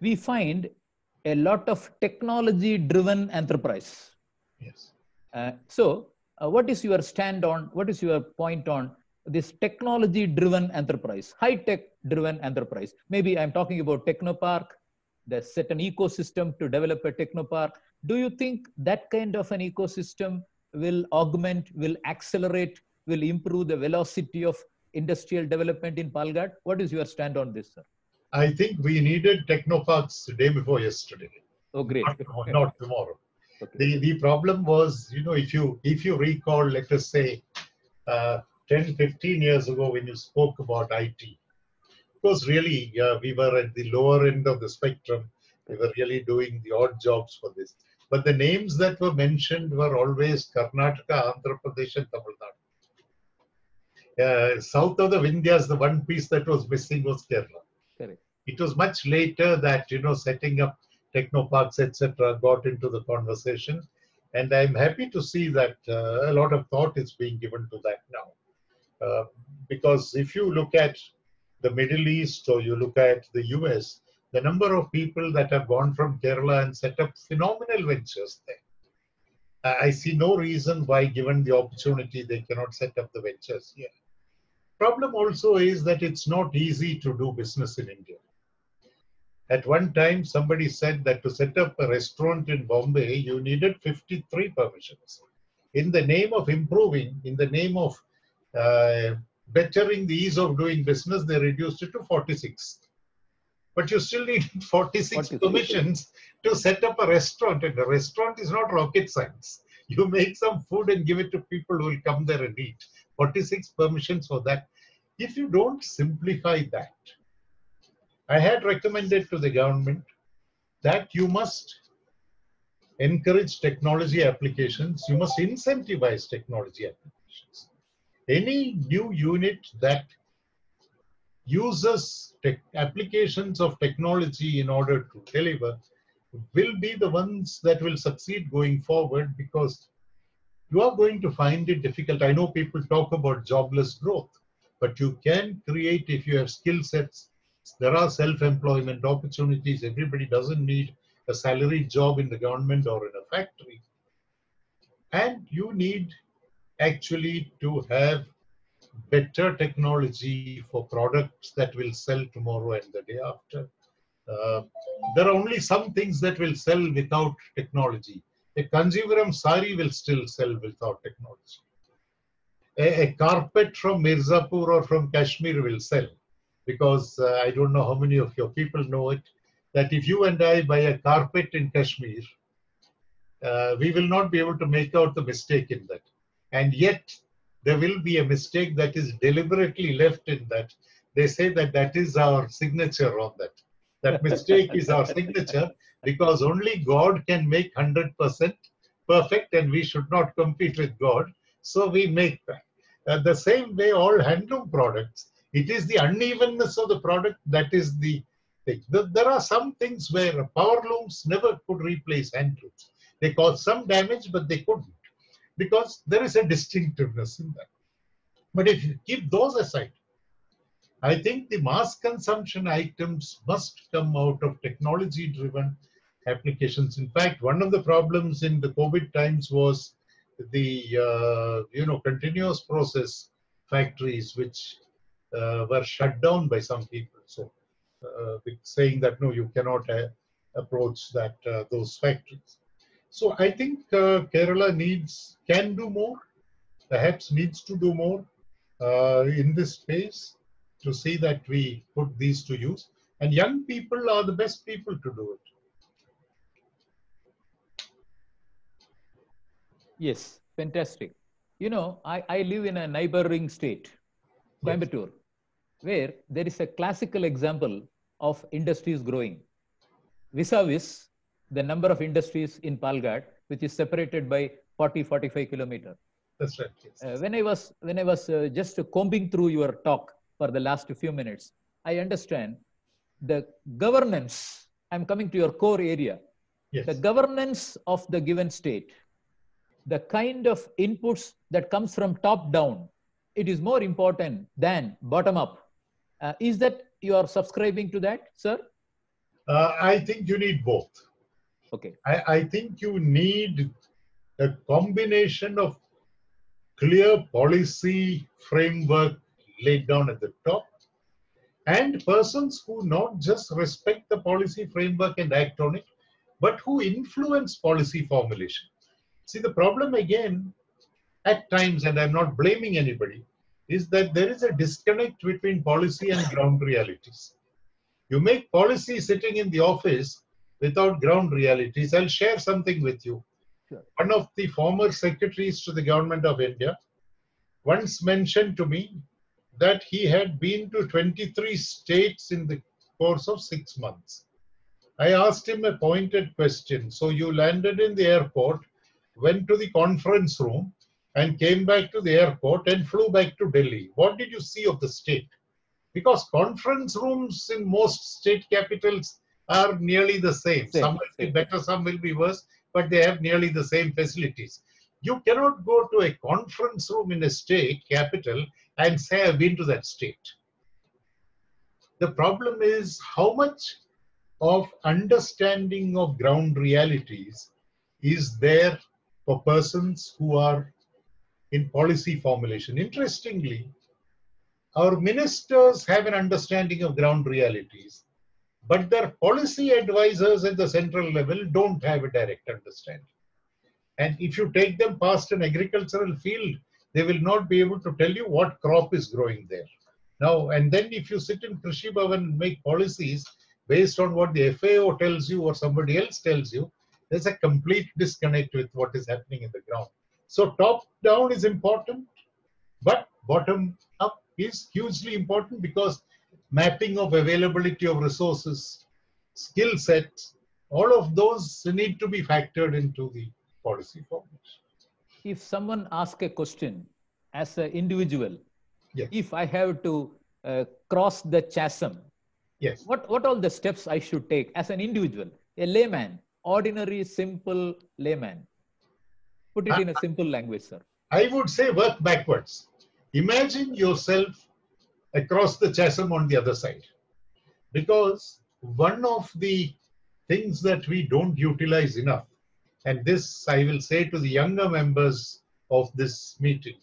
we find a lot of technology driven enterprise. Yes. Uh, so, uh, what is your stand on, what is your point on this technology driven enterprise, high tech driven enterprise? Maybe I'm talking about Technopark, there's set an ecosystem to develop a technopark. Do you think that kind of an ecosystem will augment, will accelerate, will improve the velocity of industrial development in Palghat? What is your stand on this, sir? I think we needed technoparks the day before yesterday, Oh, great. not, not tomorrow. Okay. The, the problem was, you know, if you if you recall, let us say, uh, 10, 15 years ago when you spoke about IT, it was really, uh, we were at the lower end of the spectrum. We were really doing the odd jobs for this. But the names that were mentioned were always Karnataka, Andhra Pradesh, and Tamil Nadu. Uh, south of the Vindhyas, the one piece that was missing was Kerala. It was much later that, you know, setting up technoparks, etc., got into the conversation. And I'm happy to see that uh, a lot of thought is being given to that now. Uh, because if you look at the Middle East or you look at the US, the number of people that have gone from Kerala and set up phenomenal ventures there. I see no reason why, given the opportunity, they cannot set up the ventures here. Problem also is that it's not easy to do business in India. At one time, somebody said that to set up a restaurant in Bombay, you needed 53 permissions. In the name of improving, in the name of uh, bettering the ease of doing business, they reduced it to 46. But you still need 46 46. permissions to set up a restaurant, and a restaurant is not rocket science. You make some food and give it to people who will come there and eat. 46 permissions for that. If you don't simplify that, I had recommended to the government that you must encourage technology applications, you must incentivize technology applications. Any new unit that uses applications of technology in order to deliver will be the ones that will succeed going forward because you are going to find it difficult. I know people talk about jobless growth, but you can create if you have skill sets. There are self employment opportunities. Everybody doesn't need a salaried job in the government or in a factory. And you need actually to have better technology for products that will sell tomorrow and the day after. Uh, there are only some things that will sell without technology. A Kanjivaram sari will still sell without technology. A, a carpet from Mirzapur or from Kashmir will sell because uh, I don't know how many of your people know it. That if you and I buy a carpet in Kashmir, uh, we will not be able to make out the mistake in that. And yet, there will be a mistake that is deliberately left in that. They say that that is our signature on that. That mistake is our signature because only God can make 100% perfect and we should not compete with God. So we make that. Uh, the same way, all handloom products, It is the unevenness of the product that is the thing. There are some things where power looms never could replace hand tools. They caused some damage, but they couldn't because there is a distinctiveness in that. But if you keep those aside, I think the mass consumption items must come out of technology driven applications. In fact, one of the problems in the COVID times was the uh, you know continuous process factories which were shut down by some people. So uh, saying that no, you cannot uh, approach that uh, those factories. So I think uh, Kerala needs can do more, perhaps needs to do more uh, in this space to see that we put these to use. And young people are the best people to do it. Yes, fantastic. You know, I, I live in a neighboring state, Coimbatore, where there is a classical example of industries growing. Vis-a-vis the number of industries in Palghat, which is separated by 40, 45 kilometers. That's right. Yes. Uh, when I was when I was uh, just combing through your talk for the last few minutes, I understand the governance. I'm coming to your core area. yes. The governance of the given state, the kind of inputs that comes from top down, it is more important than bottom up. Uh, is that you are subscribing to that, sir? Uh, I think you need both. Okay. I, I think you need a combination of clear policy framework laid down at the top and persons who not just respect the policy framework and act on it, but who influence policy formulation. See, the problem again, at times, and I'm not blaming anybody, is that there is a disconnect between policy and ground realities. You make policy sitting in the office without ground realities. I'll share something with you. Sure. One of the former secretaries to the government of India once mentioned to me that he had been to 23 states in the course of six months. I asked him a pointed question. So you landed in the airport, went to the conference room, and came back to the airport and flew back to Delhi. What did you see of the state? Because conference rooms in most state capitals are nearly the same. Same, Some will be better, some will be worse, but they have nearly the same facilities. You cannot go to a conference room in a state capital and say, I've been to that state. The problem is how much of understanding of ground realities is there for persons who are in policy formulation. Interestingly, our ministers have an understanding of ground realities, but their policy advisors at the central level don't have a direct understanding. And if you take them past an agricultural field, they will not be able to tell you what crop is growing there. Now, and then if you sit in Krishi Bhavan and make policies based on what the FAO tells you or somebody else tells you, there's a complete disconnect with what is happening in the ground. So top down is important, but bottom up is hugely important because mapping of availability of resources, skill sets, all of those need to be factored into the policy formation. If someone asks a question as an individual, Yes. if I have to uh, cross the chasm, Yes. what what all the steps I should take as an individual, a layman, ordinary, simple layman? Put it in a simple language, sir. I would say work backwards. Imagine yourself across the chasm on the other side. Because one of the things that we don't utilize enough, and this I will say to the younger members of this meeting,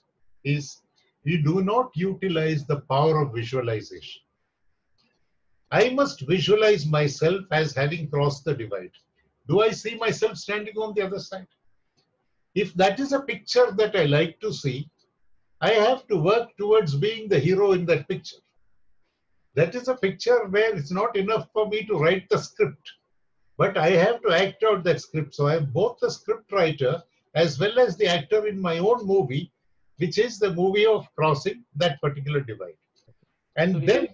is we do not utilize the power of visualization. I must visualize myself as having crossed the divide. Do I see myself standing on the other side? If that is a picture that I like to see, I have to work towards being the hero in that picture. That is a picture where it's not enough for me to write the script, but I have to act out that script. So I am both the script writer as well as the actor in my own movie, which is the movie of crossing that particular divide. And then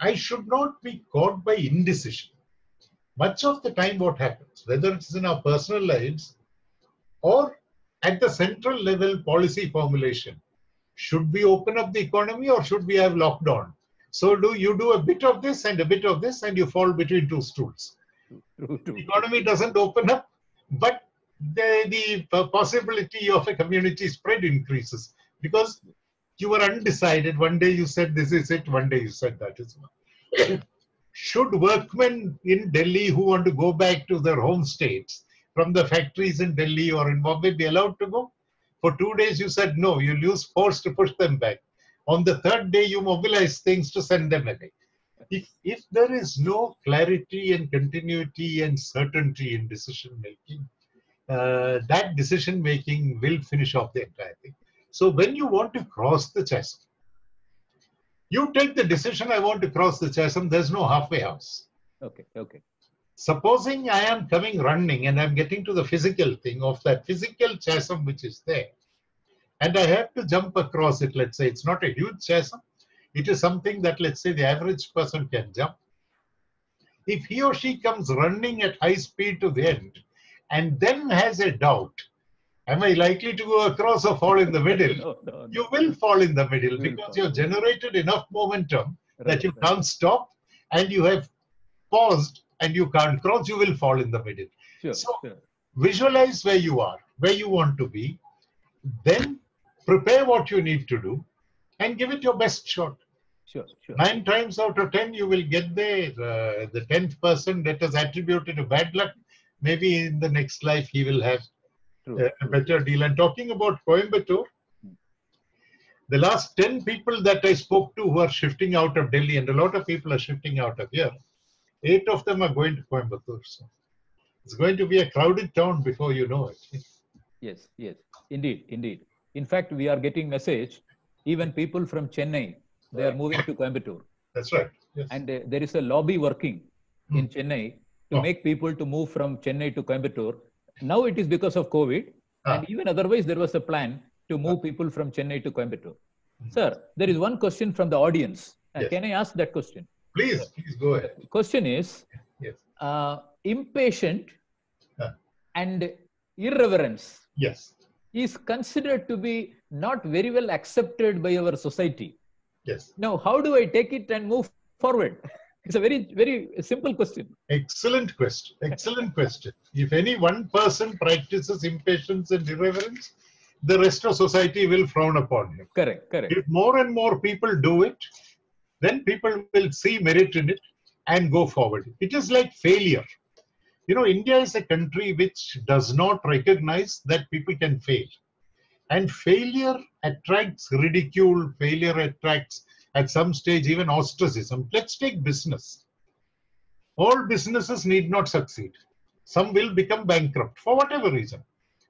I should not be caught by indecision. Much of the time, what happens, whether it's in our personal lives or at the central level policy formulation, should we open up the economy or should we have lockdown? So do you do a bit of this and a bit of this and you fall between two stools. The economy doesn't open up, but the, the uh, possibility of a community spread increases because you were undecided. One day you said this is it, one day you said that is it. Should workmen in Delhi who want to go back to their home states from the factories in Delhi or in Bombay be allowed to go? For two days you said no, you'll use force to push them back. On the third day you mobilize things to send them away. If, if there is no clarity and continuity and certainty in decision making, uh, that decision making will finish off the entire thing. So when you want to cross the chasm, you take the decision I want to cross the chasm, there's no halfway house. Okay, okay. Supposing I am coming running and I'm getting to the physical thing of that physical chasm which is there, and I have to jump across it, let's say it's not a huge chasm, it is something that let's say the average person can jump. If he or she comes running at high speed to the end and then has a doubt, am I likely to go across or fall in the middle? No, no, no. You will fall in the middle because you've generated enough momentum Right, that you right. can't stop and you have paused and you can't cross, you will fall in the middle. Sure, so- sure. Visualize where you are, where you want to be, then prepare what you need to do and give it your best shot. Sure, sure. Nine times out of ten, you will get there. Uh, the tenth person that is attributed to bad luck, maybe in the next life he will have True, a, a better deal. And talking about Coimbatore, the last 10 people that I spoke to who are shifting out of Delhi, and a lot of people are shifting out of here, eight of them are going to Coimbatore. So it's going to be a crowded town before you know it. Yes, yes, indeed, indeed. In fact, we are getting message. Even people from Chennai, they are moving to Coimbatore, That's right. Yes. and uh, there is a lobby working in Chennai to Oh. make people to move from Chennai to Coimbatore. Now it is because of COVID, Ah. and even otherwise there was a plan to move people from Chennai to Coimbatore. Sir, there is one question from the audience. Uh, Yes. Can I ask that question? Please, please go ahead. The question is Yes. uh, impatient Ah. and irreverence Yes. is considered to be not very well accepted by our society. Yes. Now, how do I take it and move forward? It's a very, very simple question. Excellent question. Excellent question. If any one person practices impatience and irreverence, the rest of society will frown upon him. Correct, correct. If more and more people do it, then people will see merit in it and go forward. It is like failure. You know, India is a country which does not recognize that people can fail. And failure attracts ridicule, failure attracts, at some stage, even ostracism. Let's take business. All businesses need not succeed. Some will become bankrupt for whatever reason.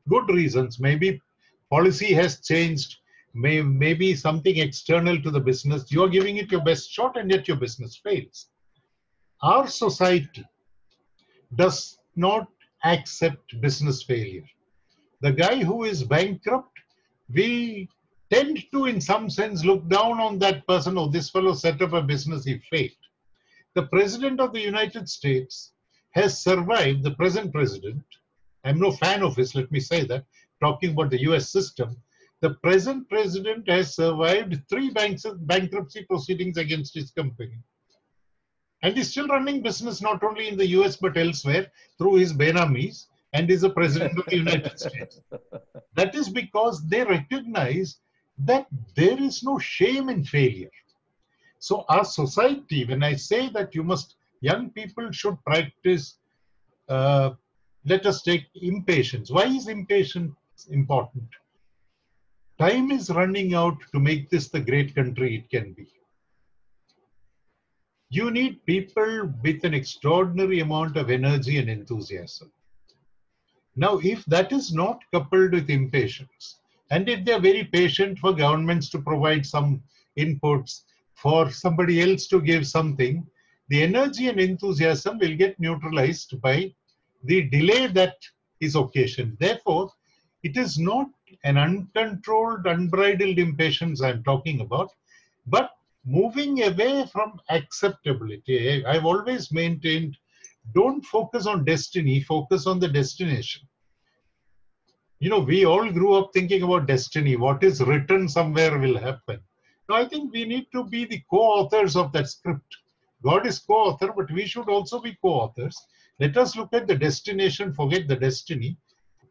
Good reasons. Maybe policy has changed may, maybe something external to the business. You're giving it your best shot and yet your business fails. Our society does not accept business failure. The guy who is bankrupt, we tend to, in some sense, look down on that person. Oh, this fellow set up a business, he failed. The President of the United States has survived, the present president. I'm no fan of his, let me say that, talking about the US system the present president has survived three banks, bankruptcy proceedings against his company. And he's still running business not only in the US but elsewhere through his Benamis and is a president of the United States. That is because they recognize that there is no shame in failure. So, our society, when I say that you must, young people should practice, uh, let us take impatience. Why is impatience important? Time is running out to make this the great country it can be. You need people with an extraordinary amount of energy and enthusiasm. Now, if that is not coupled with impatience, and if they're very patient for governments to provide some inputs, for somebody else to give something, the energy and enthusiasm will get neutralized by the delay that is occasioned. Therefore, it is not an uncontrolled, unbridled impatience I'm talking about, but moving away from acceptability. I've always maintained don't focus on destiny, focus on the destination. you know, we all grew up thinking about destiny. What is written somewhere will happen. No, I think we need to be the co-authors of that script. God is co-author, but we should also be co-authors. Let us look at the destination, forget the destiny.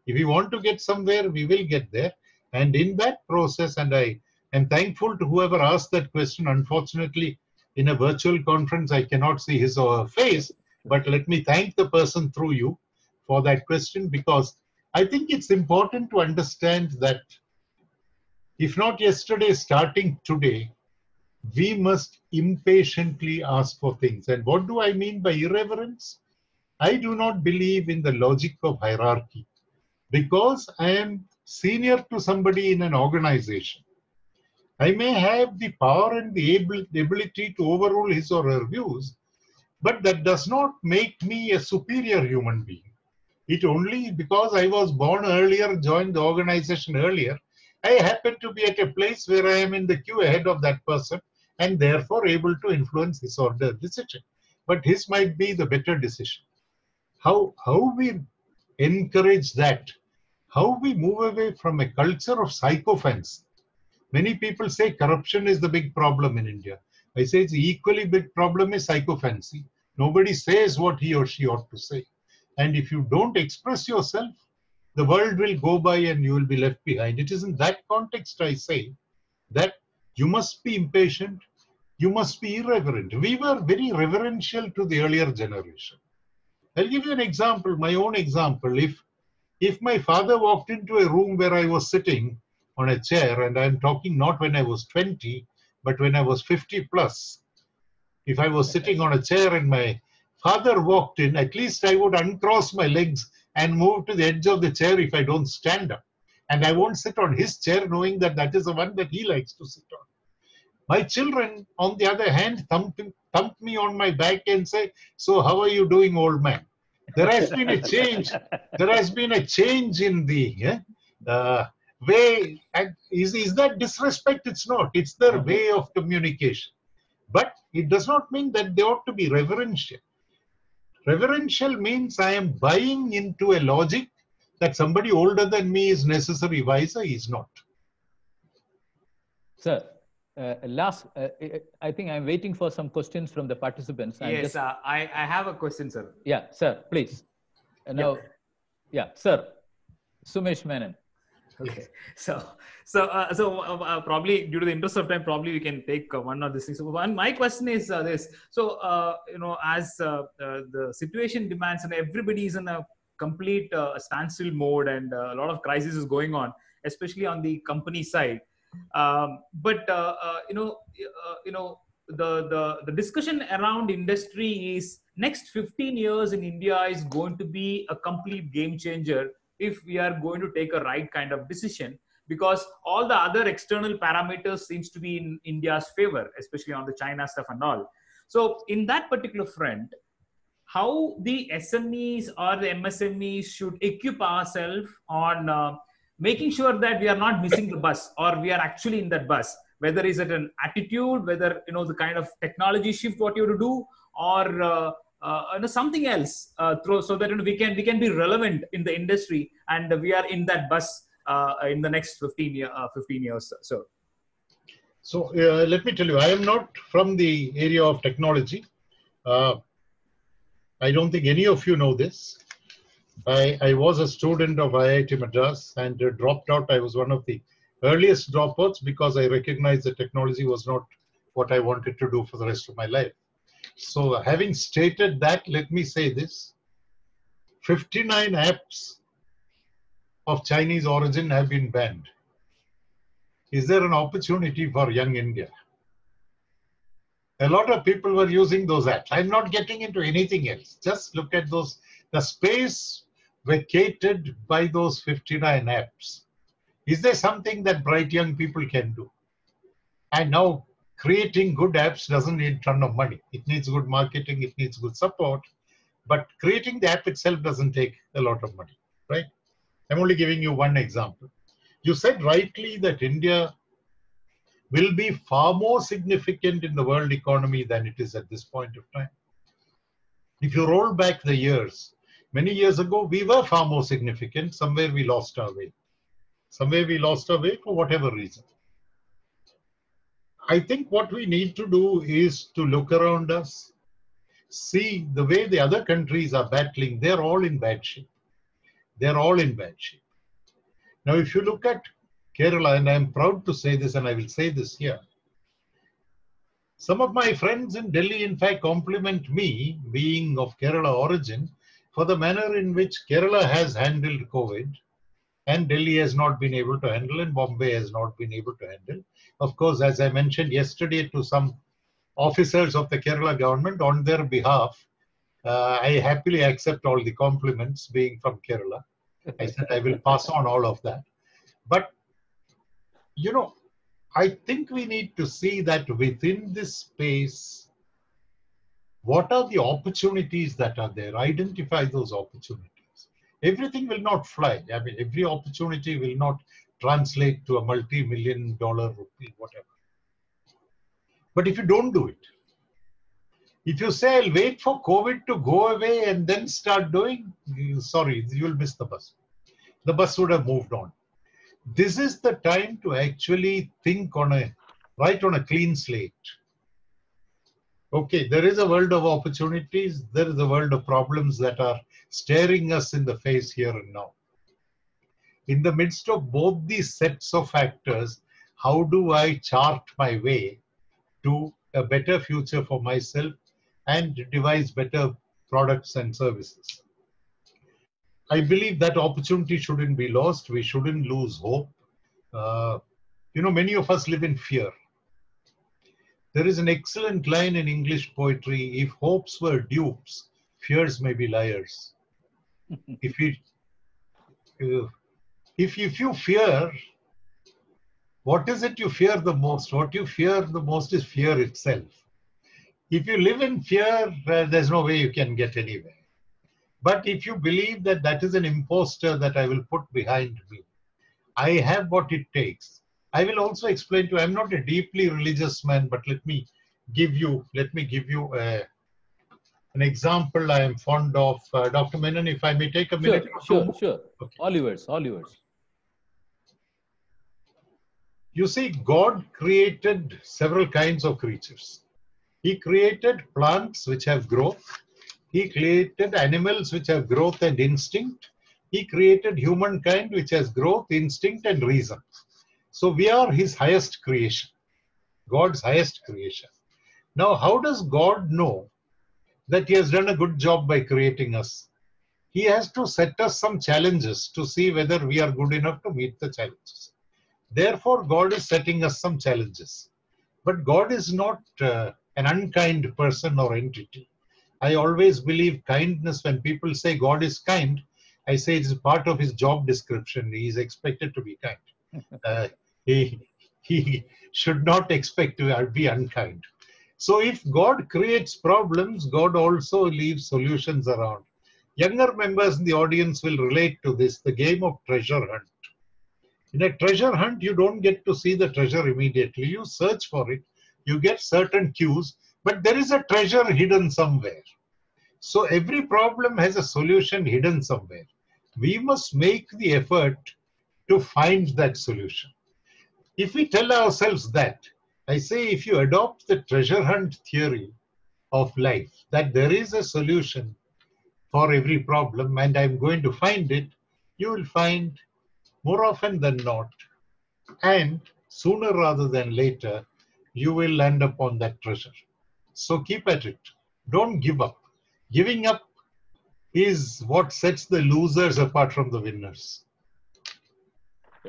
If we want to get somewhere, we will get there. And in that process, and I am thankful to whoever asked that question. Unfortunately, in a virtual conference, I cannot see his or her face, but let me thank the person through you for that question because I think it's important to understand that if not yesterday, starting today, we must impatiently ask for things. And what do I mean by irreverence? I do not believe in the logic of hierarchy because I am senior to somebody in an organization. I may have the power and the, able, ability to overrule his or her views, but that does not make me a superior human being. It only because I was born earlier, joined the organization earlier, I happen to be at a place where I am in the queue ahead of that person and therefore able to influence his or her decision. But his might be the better decision. How, how we encourage that, how we move away from a culture of sycophants. Many people say corruption is the big problem in India. I say it's equally big problem is sycophancy. Nobody says what he or she ought to say. And if you don't express yourself, the world will go by and you will be left behind. It is in that context I say that you must be impatient, you must be irreverent. We were very reverential to the earlier generation. I'll give you an example, my own example. If if my father walked into a room where I was sitting on a chair, and I'm talking not when I was 20, but when I was 50 plus, if I was sitting on a chair and my father walked in, at least I would uncross my legs and move to the edge of the chair if I don't stand up. And I won't sit on his chair knowing that that is the one that he likes to sit on. My children, on the other hand, thump, thump me on my back and say, So, how are you doing, old man? There has been a change. There has been a change in the uh, way. And is, is that disrespect? It's not. It's their way of communication. But it does not mean that they ought to be reverential. Reverential means I am buying into a logic that somebody older than me is necessary, wiser is not. Sir, uh, last, uh, I think I'm waiting for some questions from the participants. I'm yes, just- uh, I, I have a question, sir. yeah, sir, please. Uh, now, yeah, sir, Sumesh Menon. Okay. So, so, uh, so uh, uh, probably due to the interest of time, probably we can take uh, one or this thing. So, one, my question is uh, this. So, uh, you know, as the situation demands, and everybody is in a complete uh, standstill mode, and uh, a lot of crisis is going on, especially on the company side. Um, but uh, uh, you know, uh, you know, the the the discussion around industry is next 15 years in India is going to be a complete game changer if we are going to take a right kind of decision because all the other external parameters seems to be in india's favor especially on the china stuff and all. So in that particular front how the smes or the msmes should equip ourselves on uh, making sure that we are not missing the bus or we are actually in that bus whether is it an attitude whether you know the kind of technology shift what you have to do or uh, uh, you know, something else uh, through, so that you know, we can we can be relevant in the industry and we are in that bus uh, in the next 15 year, uh, 15 years so So uh, let me tell you, I am not from the area of technology. I don't think any of you know this. I, I was a student of IIT Madras and uh, dropped out. I was one of the earliest dropouts because I recognized that technology was not what I wanted to do for the rest of my life. So, having stated that, let me say this 59 apps of Chinese origin have been banned. Is there an opportunity for young India? A lot of people were using those apps. I'm not getting into anything else. Just look at those, the space vacated by those 59 apps. Is there something that bright young people can do? And now creating good apps doesn't need a ton of money. It needs good marketing, it needs good support, but creating the app itself doesn't take a lot of money, right? I'm only giving you one example. You said rightly that India will be far more significant in the world economy than it is at this point of time. If you roll back the years, many years ago, we were far more significant. Somewhere we lost our way. Somewhere we lost our way for whatever reason. I think what we need to do is to look around us, see the way the other countries are battling, they're all in bad shape. They're all in bad shape. Now, if you look at Kerala, and I'm proud to say this, and I will say this here. Some of my friends in Delhi, in fact, compliment me, being of Kerala origin, for the manner in which Kerala has handled COVID and Delhi has not been able to handle and Bombay has not been able to handle. Of course, as I mentioned yesterday to some officers of the Kerala government on their behalf, uh, I happily accept all the compliments being from Kerala. I said I will pass on all of that. But, you know, I think we need to see that within this space, what are the opportunities that are there? Identify those opportunities. Everything will not fly. I mean, every opportunity will not translate to a multi million dollar rupee, whatever. But if you don't do it, if you say, I'll wait for COVID to go away and then start doing, sorry, you'll miss the bus. The bus would have moved on. This is the time to actually think on a, write on a clean slate. Okay, there is a world of opportunities, there is a world of problems that are staring us in the face here and now. In the midst of both these sets of factors, how do I chart my way to a better future for myself and devise better products and services. I believe that opportunity shouldn't be lost. We shouldn't lose hope. Uh, you know, many of us live in fear. There is an excellent line in English poetry if hopes were dupes, fears may be liars. if, you, uh, if, if you fear, what is it you fear the most? What you fear the most is fear itself if you live in fear, uh, there's no way you can get anywhere. But if you believe that that is an imposter that I will put behind me, I have what it takes. I will also explain to you, I'm not a deeply religious man, but let me give you, let me give you a, an example I am fond of. Uh, Dr. Menon, if I may take a minute. Sure, sure, sure. Okay. All yours, all yours. You see, God created several kinds of creatures. He created plants which have growth. He created animals which have growth and instinct. He created humankind which has growth, instinct, and reason. So we are his highest creation, God's highest creation. Now, how does God know that he has done a good job by creating us? He has to set us some challenges to see whether we are good enough to meet the challenges. Therefore, God is setting us some challenges. But God is not uh, an unkind person or entity. I always believe kindness when people say God is kind, I say it's part of his job description. He is expected to be kind. Uh, he, he should not expect to be unkind. So if God creates problems, God also leaves solutions around. Younger members in the audience will relate to this the game of treasure hunt. In a treasure hunt, you don't get to see the treasure immediately. You search for it, you get certain cues, but there is a treasure hidden somewhere. So every problem has a solution hidden somewhere. We must make the effort to find that solution. If we tell ourselves that, I say if you adopt the treasure hunt theory of life, that there is a solution for every problem and I'm going to find it, you will find more often than not, and sooner rather than later, you will land upon that treasure. So keep at it. Don't give up. Giving up is what sets the losers apart from the winners.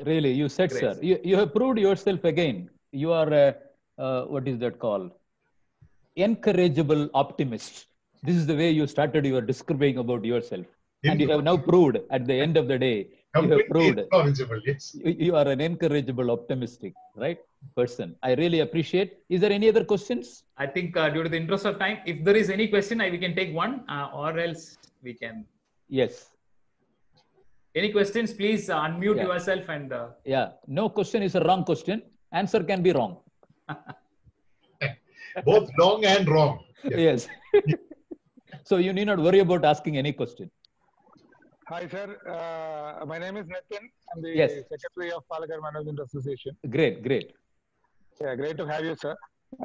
Really, you said, Great. sir. You, you have proved yourself again. You are a, uh, what is that called? Encourageable optimist. This is the way you started your describing about yourself. And you have now proved at the end of the day you have proved yes. you, you, are an incorrigible, optimistic, right person. I really appreciate. Is there any other questions? I think uh, due to the interest of time, if there is any question, I, we can take one, uh, or else we can. Yes. Any questions? Please uh, unmute yeah. yourself and. Uh, yeah, no question is a wrong question. Answer can be wrong. Both long and wrong. yes. so you need not worry about asking any question. Hi, sir. Uh, my name is Nitin. I'm the Yes. Secretary of Palakkad Management Association. Great, great. Yeah, great to have you, sir.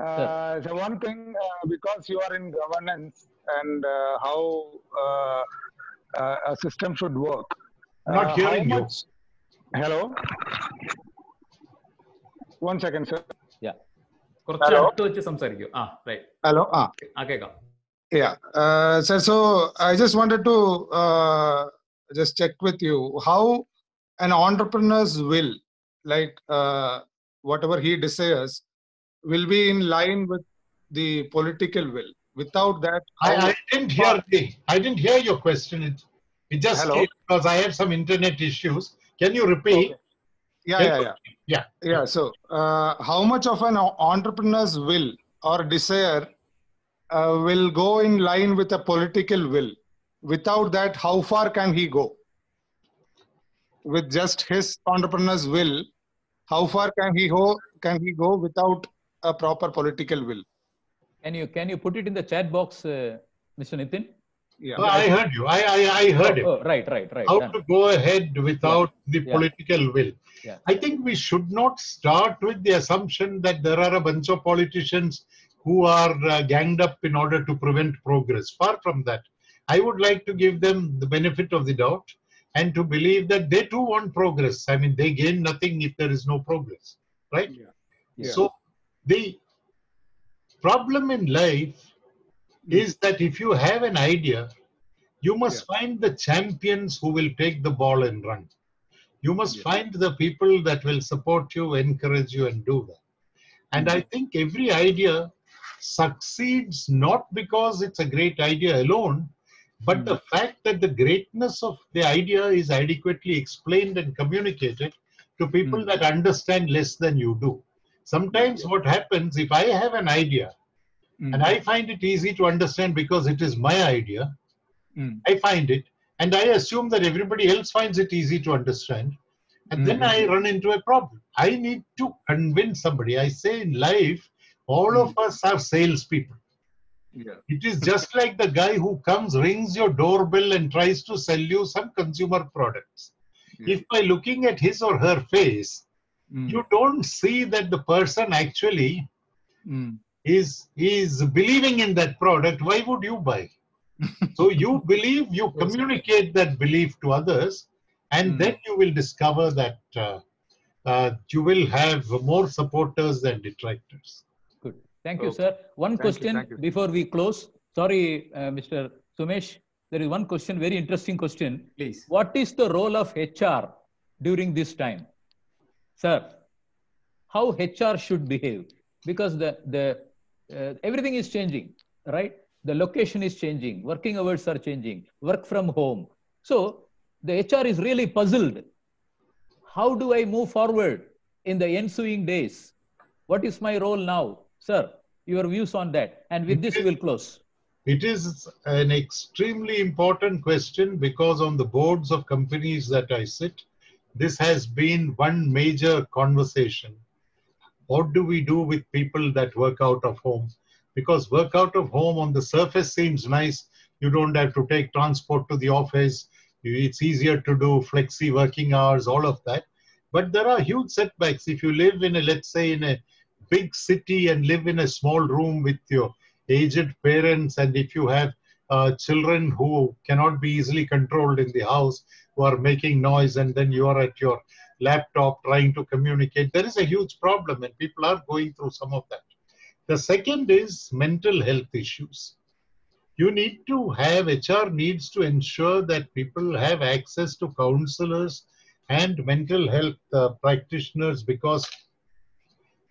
Uh, so one thing, uh, because you are in governance and uh, how uh, uh, a system should work. Not uh, hearing how you. much- Hello. One second, sir. കുറച്ച് Hello? അടുത്ത് വെച്ച് സംസാരിക്കൂ ആ right Hello. Ah, ആ കേൾക്കാം yeah. Uh, sir, so I just wanted to uh, just check with you how an entrepreneur's will, like uh, whatever he desires, will be in line with the political will. Without that, I, how- I didn't hear the, I didn't hear your question. It, it just Hello? came because I have some internet issues. Can you repeat? yeah, yeah, yeah, Yeah. yeah. So, uh, how much of an entrepreneur's will or desire uh, will go in line with a political will? Without that, how far can he go? With just his entrepreneur's will, how far can he go? Can he go without a proper political will? Can you can you put it in the chat box, uh, Mr. Nitin? Yeah. No, I heard you. I, I, I heard it. Oh, oh, right, right, right. How Done. to go ahead without the Yeah. political will. Yeah. I think we should not start with the assumption that there are a bunch of politicians who are uh, ganged up in order to prevent progress. Far from that. I would like to give them the benefit of the doubt and to believe that they too want progress. I mean, they gain nothing if there is no progress, right? Yeah. So the problem in life is that if you have an idea, you must find the champions who will take the ball and run. You must Yeah. find the people that will support you, encourage you, and do that. And I think every idea succeeds not because it's a great idea alone, but the fact that the greatness of the idea is adequately explained and communicated to people Mm. that understand less than you do. Sometimes what happens if I have an idea Mm. and I find it easy to understand because it is my idea, Mm. I find it, and I assume that everybody else finds it easy to understand, and then Mhm. I run into a problem. I need to convince somebody. I say in life, all of us are salespeople. Yeah. It is just like the guy who comes, rings your doorbell, and tries to sell you some consumer products. Yeah. If by looking at his or her face, Mm. you don't see that the person actually Mm is is believing in that product. Why would you buy? So you believe you communicate that belief to others and mm. then you will discover that uh, uh, you will have more supporters than detractors. Good. Thank you sir. One question you, you. before we close. Sorry uh, mr sumesh there is one question very interesting question. Please. What is the role of hr during this time? Sir how hr should behave? Because the the uh, everything is changing, right? The location is changing, working hours are changing, work from home. So the HR is really puzzled. How do I move forward in the ensuing days? What is my role now? Sir, your views on that. And with this, we will close. It is an extremely important question because on the boards of companies that I sit, this has been one major conversation. What do we do with people that work out of home? Because work out of home on the surface seems nice. You don't have to take transport to the office. It's easier to do flexi working hours, all of that. But there are huge setbacks. If you live in a, let's say, in a big city and live in a small room with your aged parents, and if you have uh, children who cannot be easily controlled in the house, who are making noise, and then you are at your laptop trying to communicate, there is a huge problem, and people are going through some of that. The second is mental health issues. You need to have, HR needs to ensure that people have access to counselors and mental health uh, practitioners because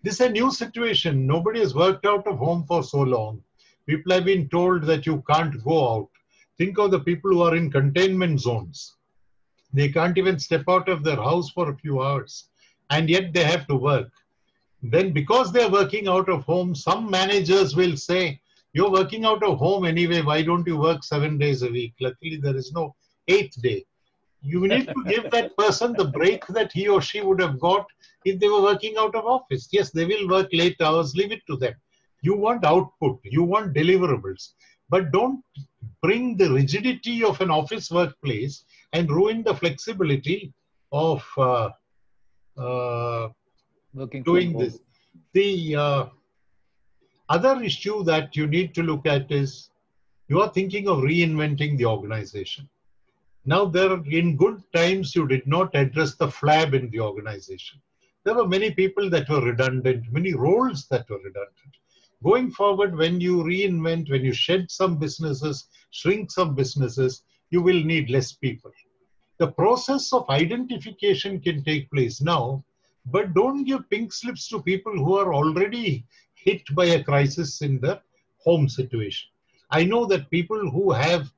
this is a new situation. Nobody has worked out of home for so long. People have been told that you can't go out. Think of the people who are in containment zones. They can't even step out of their house for a few hours, and yet they have to work. Then, because they're working out of home, some managers will say, You're working out of home anyway, why don't you work seven days a week? Luckily, there is no eighth day. You need to give that person the break that he or she would have got if they were working out of office. Yes, they will work late hours, leave it to them. You want output, you want deliverables, but don't bring the rigidity of an office workplace and ruin the flexibility of uh, uh, doing this. The uh, other issue that you need to look at is you are thinking of reinventing the organization. Now, there in good times, you did not address the flab in the organization. There were many people that were redundant, many roles that were redundant. Going forward, when you reinvent, when you shed some businesses, shrink some businesses, you will need less people. The process of identification can take place now, but don't give pink slips to people who are already hit by a crisis in the home situation. I know that people who have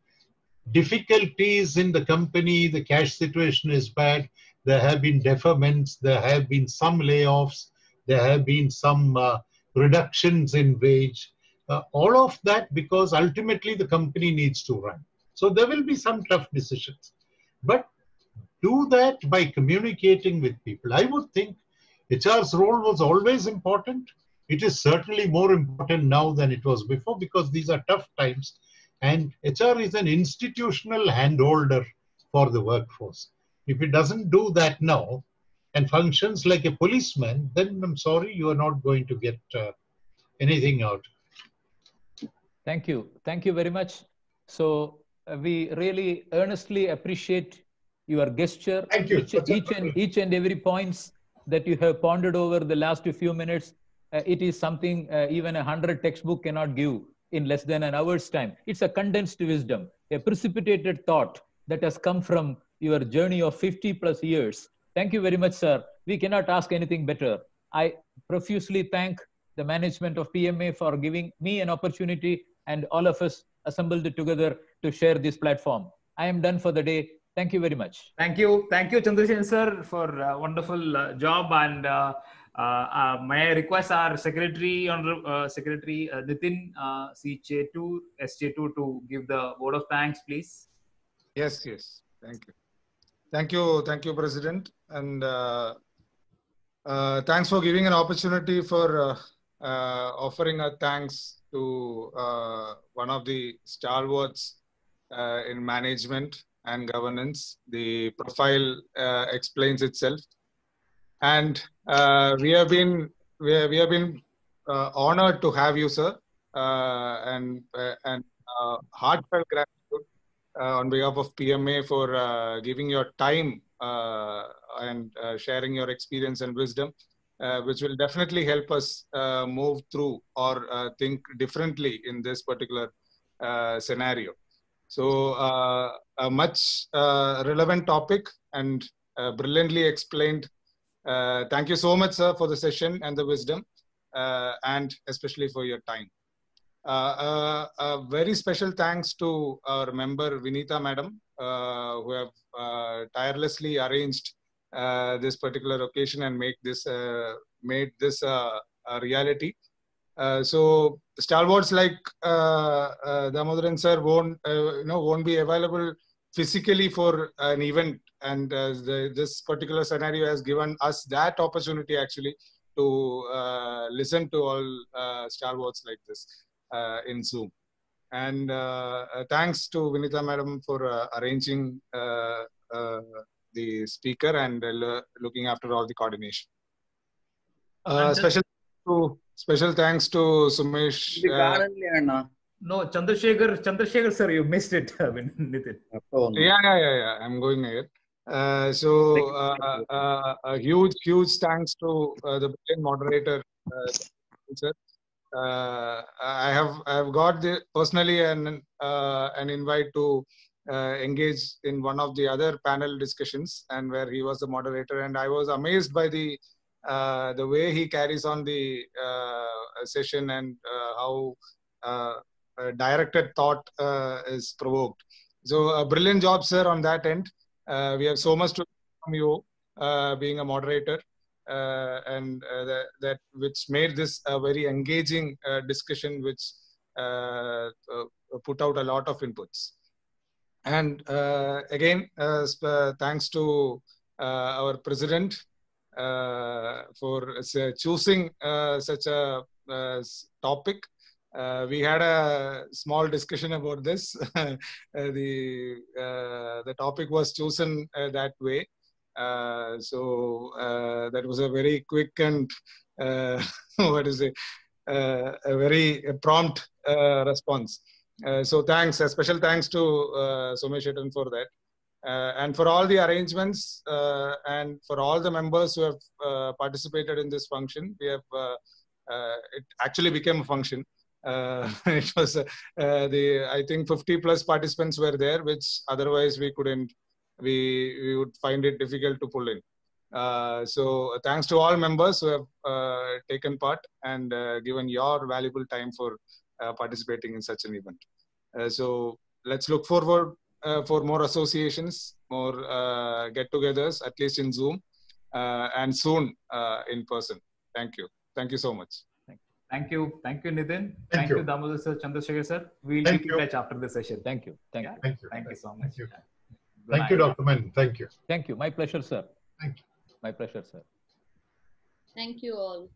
difficulties in the company, the cash situation is bad, there have been deferments, there have been some layoffs, there have been some uh, reductions in wage. Uh, all of that because ultimately the company needs to run. So there will be some tough decisions. But do that by communicating with people. I would think HR's role was always important. It is certainly more important now than it was before because these are tough times. And HR is an institutional handholder for the workforce. If it doesn't do that now and functions like a policeman, then I'm sorry, you are not going to get uh, anything out. Thank you. Thank you very much. So we really earnestly appreciate your gesture. Thank you. Each, each and each and every points that you have pondered over the last few minutes. Uh, it is something uh, even a hundred textbook cannot give in less than an hour's time. It's a condensed wisdom, a precipitated thought that has come from your journey of 50 plus years. Thank you very much, sir. We cannot ask anything better. I profusely thank the management of PMA for giving me an opportunity and all of us assembled together to share this platform. I am done for the day. Thank you very much. Thank you. Thank you, Chandrashekhar sir, for a wonderful uh, job. And uh, uh, uh, may I request our secretary, Honorable uh, Secretary uh, Nitin uh, C. Chetu, SJ2, to give the word of thanks, please. Yes, yes. Thank you. Thank you. Thank you, President. And uh, uh, thanks for giving an opportunity for uh, uh, offering a thanks to uh, one of the stalwarts uh, in management and governance. The profile uh, explains itself. And uh, we have been we have, we have been uh, honored to have you, sir, uh, and and heartfelt gratitude on behalf of PMA for giving your time and sharing your experience and wisdom, which will definitely help us uh, move through or uh, think differently in this particular uh, scenario. So, uh, a much uh, relevant topic and uh, brilliantly explained. Uh, thank you so much, sir, for the session and the wisdom, uh, and especially for your time. Uh, uh, a very special thanks to our member Vinita Madam, uh, who have uh, tirelessly arranged uh, this particular occasion and make this uh, made this uh, a reality. Uh, so stalwarts like uh, uh, Damodaran sir won't uh, you know won't be available physically for an event, and the, this particular scenario has given us that opportunity actually to listen to all uh, stalwarts like this in Zoom. And thanks to Vinita Madam for arranging the speaker and uh, looking after all the coordination. Uh, special to special thanks to Sumesh. Uh, no, Chandrasekhar, Chandrasekhar sir, you missed it, I mean, Nitin. Yeah, yeah, yeah, yeah. I'm going ahead. Uh, so uh, uh a huge, huge thanks to the moderator, sir. I have I have got the, personally an an invite to uh, engage in one of the other panel discussions, and where he was the moderator, and I was amazed by the uh, the way he carries on the uh, session and uh, how uh, directed thought uh, is provoked. So a brilliant job, sir, on that end. We have so much to from you, being a moderator, and that, that which made this a very engaging discussion, which put out a lot of inputs. And uh, again, uh, thanks to uh, our president for choosing such a topic uh, we had a small discussion about this. the uh, the topic was chosen that way, so that was a very quick and what is it? A very prompt response. Uh, so thanks, a special thanks to uh, Somesh for that. Uh, and for all the arrangements uh, and for all the members who have uh, participated in this function, we have uh, it actually became a function. It was the I think 50 plus participants were there, which otherwise we couldn't. We we would find it difficult to pull in. So thanks to all members who have taken part and given your valuable time for participating in such an event. Uh, so let's look forward uh, for more associations, more uh, get-togethers, at least in Zoom, uh, and soon uh, in person. Thank you. Thank you so much. Thank you. Thank you, Nitin. Thank Thank, you. you, Damodar sir, Chandrasekhar sir. We'll Thank keep you. in touch after the session. Thank you. Thank you. Thank you. Thank you so much. Thank you. Thank you. Dr. Men. Thank you. Thank you. My pleasure, sir. Thank you. My pleasure, sir. Thank you all.